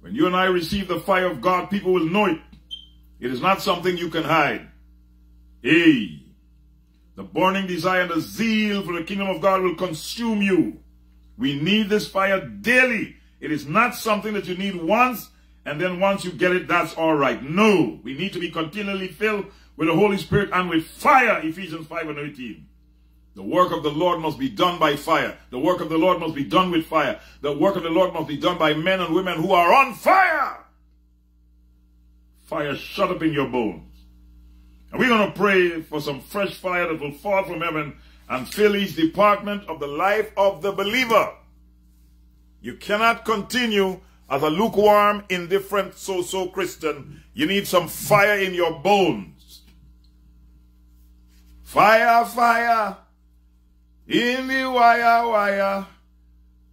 Speaker 2: When you and I receive the fire of God, people will know it. It is not something you can hide. Hey, the burning desire and the zeal for the kingdom of God will consume you. We need this fire daily. It is not something that you need once and then once you get it, that's all right. No, we need to be continually filled with the Holy Spirit and with fire, Ephesians 5 and 18. The work of the Lord must be done by fire. The work of the Lord must be done with fire. The work of the Lord must be done by men and women who are on fire. Fire shut up in your bones. And we're going to pray for some fresh fire that will fall from heaven and fill each department of the life of the believer. You cannot continue as a lukewarm, indifferent, so-so Christian. You need some fire in your bones. Fire, fire, in the wire, wire.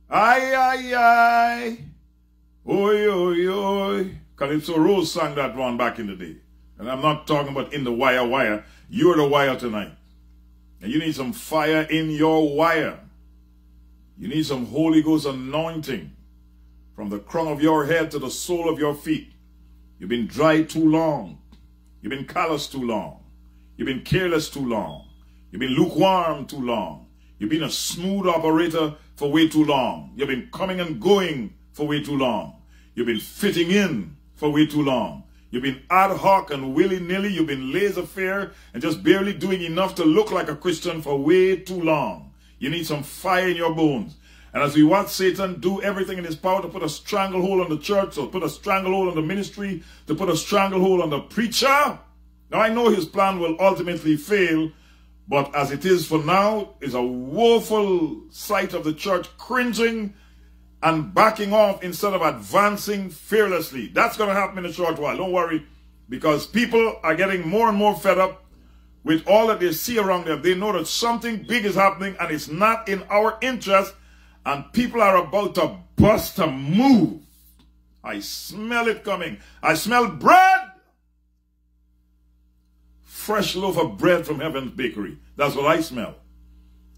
Speaker 2: Ay, ay, ay. Oi, oi, oi. Calypso Rose sang that one back in the day. And I'm not talking about in the wire, wire. You're the wire tonight. And you need some fire in your wire. You need some Holy Ghost anointing from the crown of your head to the sole of your feet. You've been dry too long. You've been callous too long. You've been careless too long. You've been lukewarm too long. You've been a smooth operator for way too long. You've been coming and going for way too long. You've been fitting in for way too long. You've been ad hoc and willy-nilly. You've been laissez-faire and just barely doing enough to look like a Christian for way too long. You need some fire in your bones. And as we watch Satan do everything in his power to put a stranglehold on the church, or put a stranglehold on the ministry, to put a stranglehold on the preacher, now I know his plan will ultimately fail, but as it is for now, is a woeful sight of the church cringing and backing off instead of advancing fearlessly. That's going to happen in a short while. Don't worry, because people are getting more and more fed up with all that they see around them. They know that something big is happening and it's not in our interest, and people are about to bust a move. I smell it coming. I smell bread. Fresh loaf of bread from Heaven's Bakery. That's what I smell.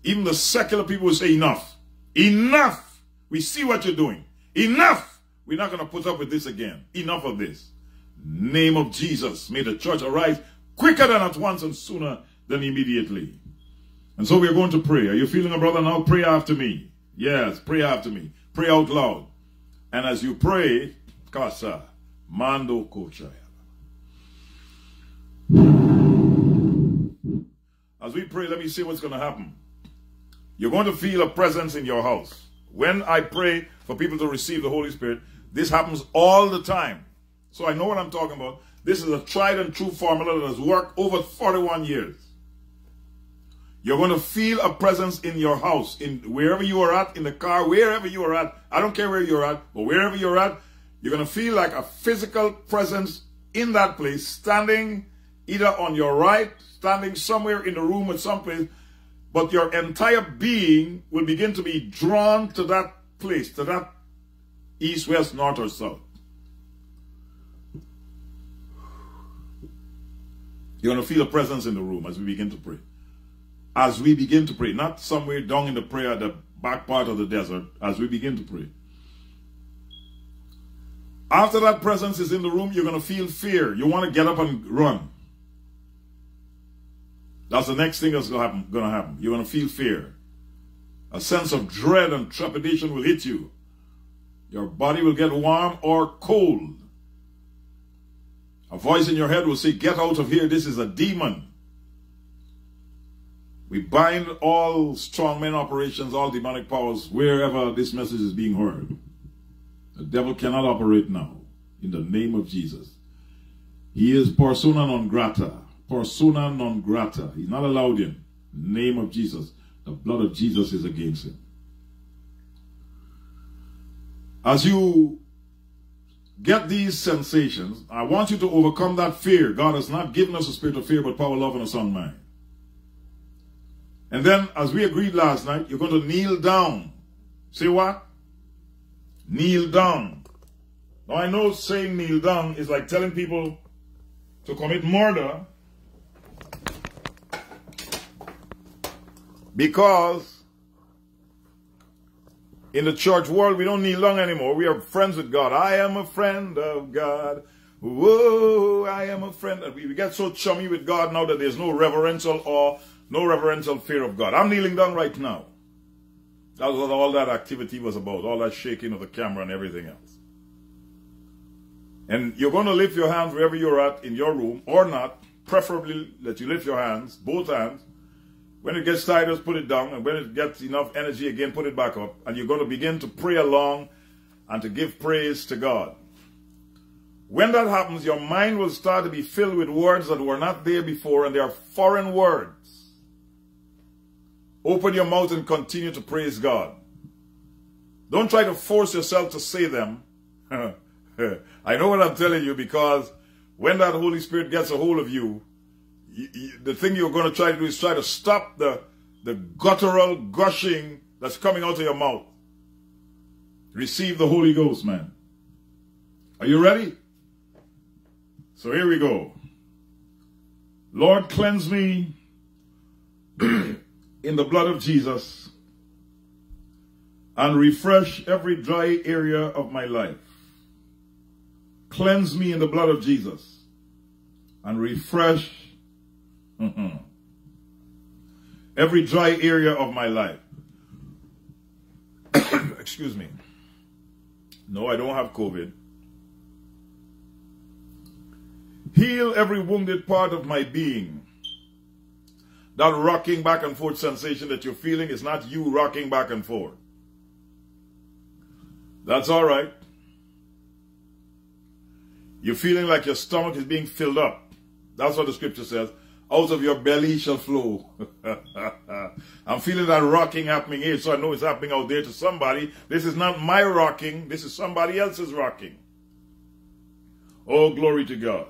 Speaker 2: Even the secular people say enough. Enough. We see what you're doing. Enough. We're not going to put up with this again. Enough of this. Name of Jesus. May the church arise quicker than at once and sooner than immediately. And so we're going to pray. Are you feeling a brother now? Pray after me. Yes, pray after me. Pray out loud. And as you pray, Kasa, Mando Kochaya. As we pray, let me see what's going to happen. You're going to feel a presence in your house. When I pray for people to receive the Holy Spirit, this happens all the time. So I know what I'm talking about. This is a tried and true formula that has worked over 41 years. You're going to feel a presence in your house, in wherever you are at, in the car, wherever you are at. I don't care where you're at, but wherever you're at, you're going to feel like a physical presence in that place, standing either on your right, standing somewhere in the room or someplace, but your entire being will begin to be drawn to that place, to that east, west, north, or south. You're going to feel a presence in the room as we begin to pray. As we begin to pray, not somewhere down in the prayer, at the back part of the desert, as we begin to pray. After that presence is in the room, you're going to feel fear. You want to get up and run. That's the next thing that's going to happen. You're going to feel fear. A sense of dread and trepidation will hit you. Your body will get warm or cold. A voice in your head will say, Get out of here. This is a demon. We bind all strongmen operations, all demonic powers, wherever this message is being heard. The devil cannot operate now. In the name of Jesus. He is persona non grata. Persona non grata. He's not allowed in. Name of Jesus. The blood of Jesus is against him. As you get these sensations, I want you to overcome that fear. God has not given us a spirit of fear, but power, love, and a sound mind. And then, as we agreed last night, you're going to kneel down. Say what? Kneel down. Now, I know saying kneel down is like telling people to commit murder because in the church world, we don't need down anymore. We are friends with God. I am a friend of God. Whoa, I am a friend. We get so chummy with God now that there's no reverential awe, no reverential fear of God. I'm kneeling down right now. That was what all that activity was about, all that shaking of the camera and everything else. And you're going to lift your hands wherever you're at in your room or not, preferably that you lift your hands, both hands, When it gets tired, just put it down. And when it gets enough energy again, put it back up. And you're going to begin to pray along and to give praise to God. When that happens, your mind will start to be filled with words that were not there before, and they are foreign words. Open your mouth and continue to praise God. Don't try to force yourself to say them. I know what I'm telling you because when that Holy Spirit gets a hold of you, the thing you're going to try to do is try to stop the, the guttural gushing that's coming out of your mouth. Receive the Holy Ghost, man. Are you ready? So here we go. Lord, cleanse me in the blood of Jesus and refresh every dry area of my life. Cleanse me in the blood of Jesus and refresh every dry area of my life. Excuse me. No, I don't have COVID. Heal every wounded part of my being. That rocking back and forth sensation that you're feeling is not you rocking back and forth. That's all right. You're feeling like your stomach is being filled up. That's what the scripture says. Out of your belly shall flow. I'm feeling that rocking happening here, so I know it's happening out there to somebody. This is not my rocking. This is somebody else's rocking. Oh, glory to God.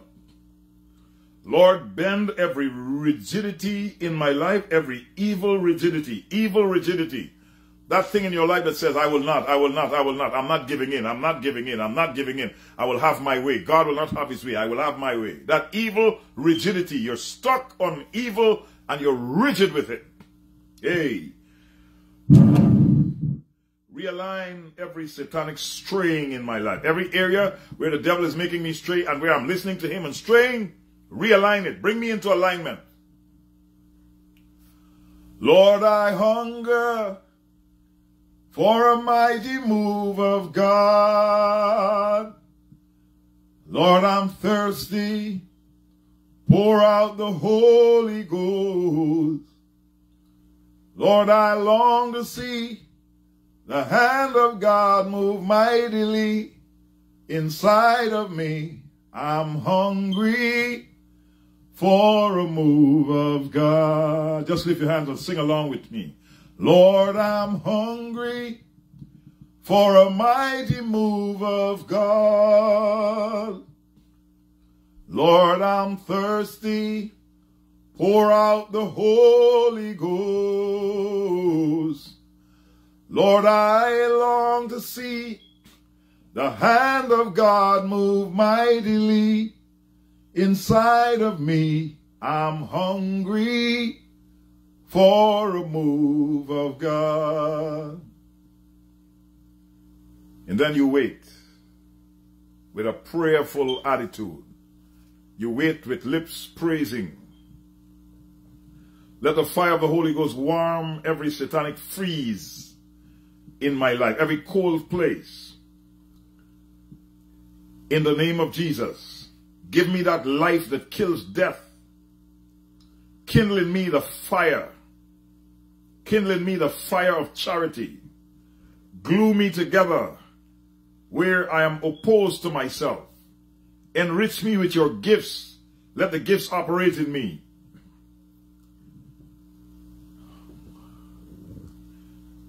Speaker 2: Lord, bend every rigidity in my life, every evil rigidity, evil rigidity. That thing in your life that says, I will not, I will not, I will not, I'm not giving in, I'm not giving in, I'm not giving in, I will have my way. God will not have his way, I will have my way. That evil rigidity, you're stuck on evil and you're rigid with it. Hey. Realign every satanic straying in my life. Every area where the devil is making me stray and where I'm listening to him and straying, Realign it. Bring me into alignment. Lord, I hunger for a mighty move of God. Lord, I'm thirsty. Pour out the Holy Ghost. Lord, I long to see the hand of God move mightily inside of me. I'm hungry for a move of God. Just lift your hands and sing along with me. Lord, I'm hungry for a mighty move of God. Lord, I'm thirsty. Pour out the Holy Ghost. Lord, I long to see the hand of God move mightily inside of me. I'm hungry for a move of God. And then you wait with a prayerful attitude. You wait with lips praising. Let the fire of the Holy Ghost warm every satanic freeze in my life, every cold place. In the name of Jesus. Give me that life that kills death. Kindle in me the fire. Kindle in me the fire of charity. Glue me together where I am opposed to myself. Enrich me with your gifts. Let the gifts operate in me.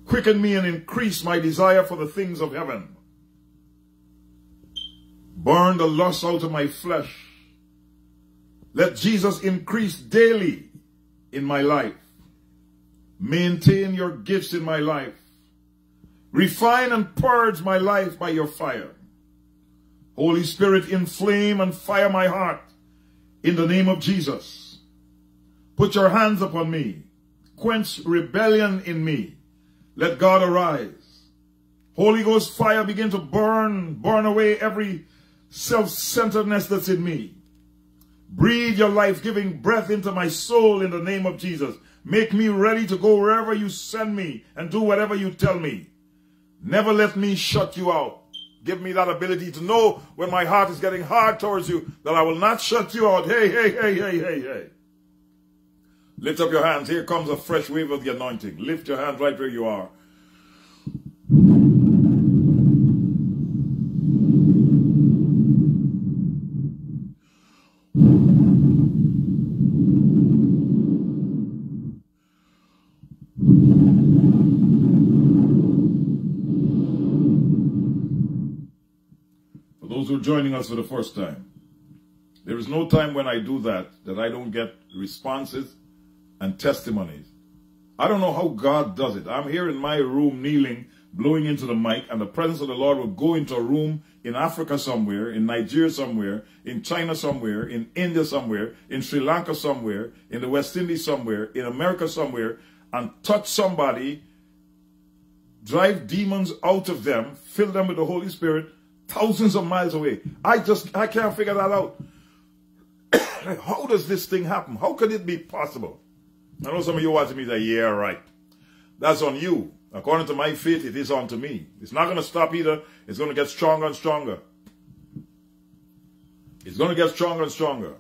Speaker 2: Quicken me and increase my desire for the things of heaven. Burn the lust out of my flesh. Let Jesus increase daily in my life. Maintain your gifts in my life. Refine and purge my life by your fire. Holy Spirit, inflame and fire my heart in the name of Jesus. Put your hands upon me. Quench rebellion in me. Let God arise. Holy Ghost fire begin to burn, burn away every self-centeredness that's in me. Breathe your life-giving breath into my soul in the name of Jesus. Make me ready to go wherever you send me and do whatever you tell me. Never let me shut you out. Give me that ability to know when my heart is getting hard towards you that I will not shut you out. Hey, hey, hey, hey, hey, hey. Lift up your hands. Here comes a fresh wave of the anointing. Lift your hands right where you are. For those joining us for the first time, there is no time when I do that that I don't get responses and testimonies. I don't know how God does it. I'm here in my room kneeling, blowing into the mic, and the presence of the Lord will go into a room in Africa somewhere, in Nigeria somewhere, in China somewhere, in India somewhere, in Sri Lanka somewhere, in the West Indies somewhere, in America somewhere, and touch somebody, drive demons out of them, fill them with the Holy Spirit, thousands of miles away. I just, I can't figure that out. How does this thing happen? How could it be possible? I know some of you watching me say, yeah, right. That's on you. According to my faith, it is on to me. It's not going to stop either. It's going to get stronger and stronger. It's going to get stronger and stronger.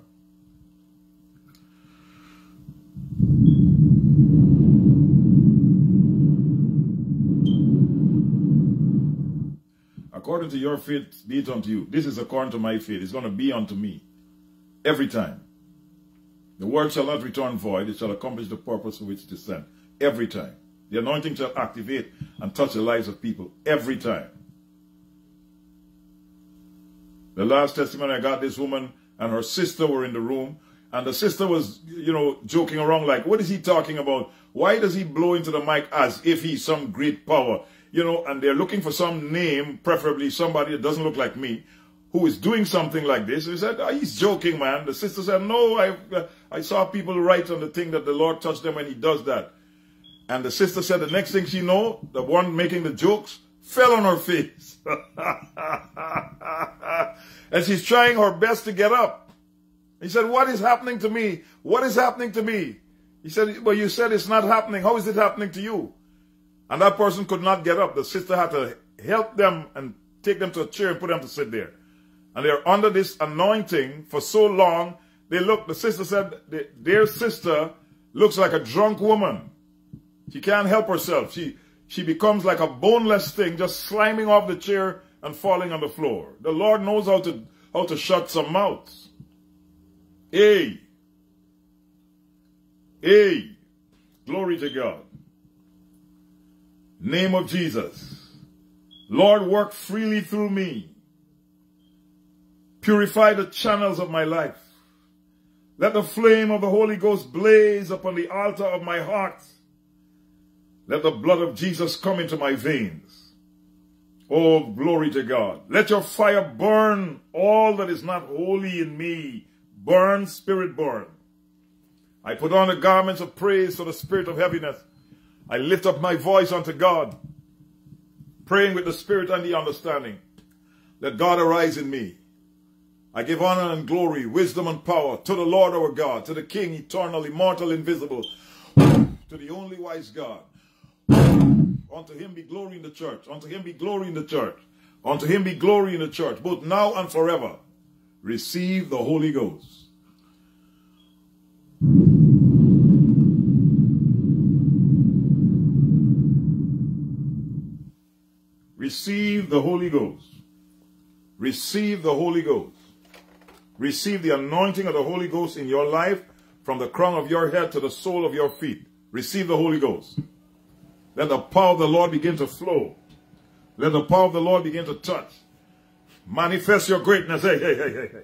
Speaker 2: According to your faith, be it unto you. This is according to my faith. It's going to be unto me. Every time. The word shall not return void. It shall accomplish the purpose for which it is sent. Every time. The anointing shall activate and touch the lives of people. Every time. The last testimony I got, this woman and her sister were in the room. And the sister was, you know, joking around like, what is he talking about? Why does he blow into the mic as if he's some great power? You know, and they're looking for some name, preferably somebody that doesn't look like me, who is doing something like this. He said, oh, he's joking, man. The sister said, no, I, uh, I saw people write on the thing that the Lord touched them when he does that. And the sister said the next thing she know, the one making the jokes fell on her face. and she's trying her best to get up. He said, what is happening to me? What is happening to me? He said, well, you said it's not happening. How is it happening to you? And that person could not get up. The sister had to help them and take them to a chair and put them to sit there. And they're under this anointing for so long. They look, the sister said, their sister looks like a drunk woman. She can't help herself. She, she becomes like a boneless thing, just sliming off the chair and falling on the floor. The Lord knows how to, how to shut some mouths. Hey. Hey. Glory to God. Name of Jesus. Lord, work freely through me. Purify the channels of my life. Let the flame of the Holy Ghost blaze upon the altar of my heart. Let the blood of Jesus come into my veins. Oh, glory to God. Let your fire burn all that is not holy in me. Burn, spirit, burn. I put on the garments of praise for the spirit of heaviness. I lift up my voice unto God, praying with the spirit and the understanding. Let God arise in me. I give honor and glory, wisdom and power to the Lord our God, to the King, eternal, immortal, invisible, to the only wise God. Unto him be glory in the church. Unto him be glory in the church. Unto him be glory in the church, both now and forever. Receive the Holy Ghost. Receive the Holy Ghost. Receive the Holy Ghost. Receive the anointing of the Holy Ghost in your life from the crown of your head to the sole of your feet. Receive the Holy Ghost. Let the power of the Lord begin to flow. Let the power of the Lord begin to touch. Manifest your greatness. Hey, hey, hey, hey, hey.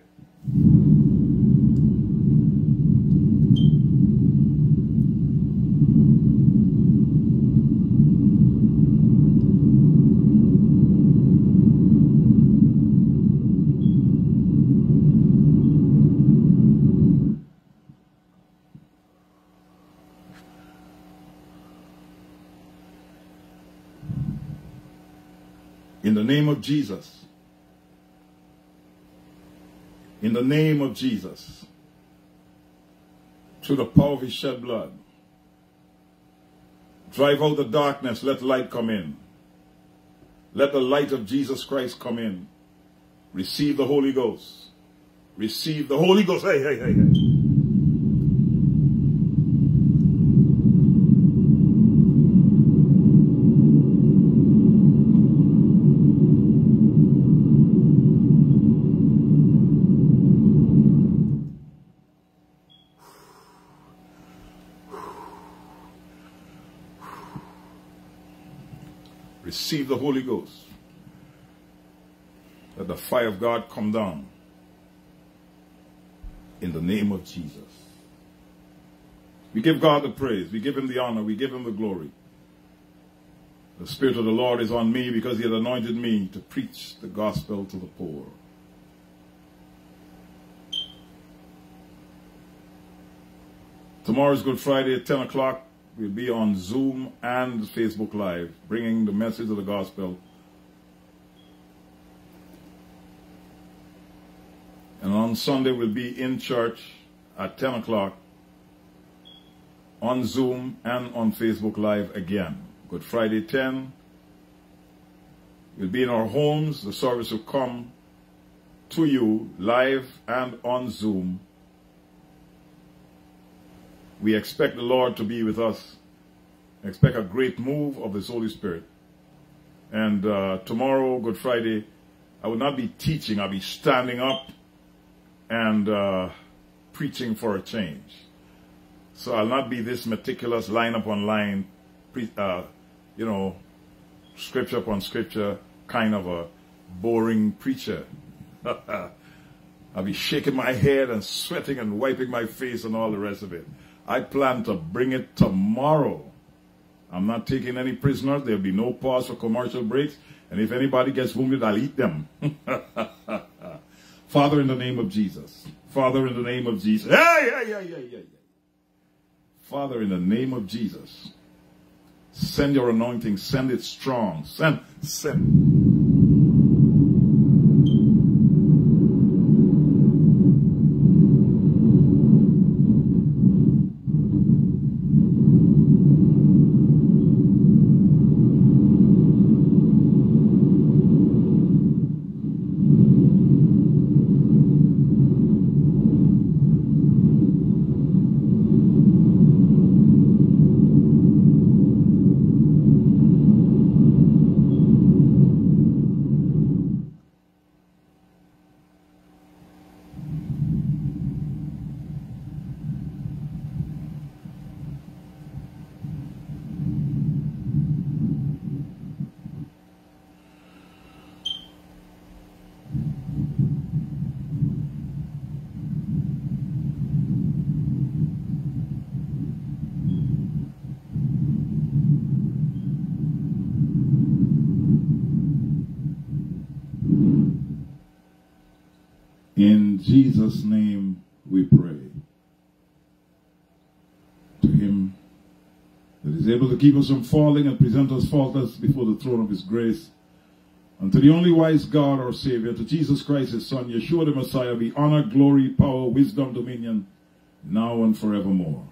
Speaker 2: In the name of Jesus. In the name of Jesus. Through the power of his shed blood. Drive out the darkness. Let light come in. Let the light of Jesus Christ come in. Receive the Holy Ghost. Receive the Holy Ghost. Hey, hey, hey, hey. Receive the Holy Ghost. Let the fire of God come down in the name of Jesus. We give God the praise. We give him the honor. We give him the glory. The Spirit of the Lord is on me because he has anointed me to preach the gospel to the poor. Tomorrow is Good Friday at 10 o'clock. We'll be on Zoom and Facebook Live, bringing the message of the gospel. And on Sunday, we'll be in church at 10 o'clock on Zoom and on Facebook Live again. Good Friday 10. We'll be in our homes. The service will come to you live and on Zoom we expect the Lord to be with us. Expect a great move of His Holy Spirit. And uh, tomorrow, Good Friday, I will not be teaching. I'll be standing up and uh, preaching for a change. So I'll not be this meticulous line upon line, uh, you know, scripture upon scripture kind of a boring preacher. I'll be shaking my head and sweating and wiping my face and all the rest of it. I plan to bring it tomorrow. I'm not taking any prisoners. There'll be no pause for commercial breaks. And if anybody gets wounded, I'll eat them. Father, in the name of Jesus. Father, in the name of Jesus. Hey, hey, hey, hey, hey. Father, in the name of Jesus. Send your anointing. Send it strong. Send, send. able to keep us from falling and present us faultless before the throne of his grace. And to the only wise God, our Savior, to Jesus Christ, his Son, Yeshua the Messiah, be honor, glory, power, wisdom, dominion, now and forevermore.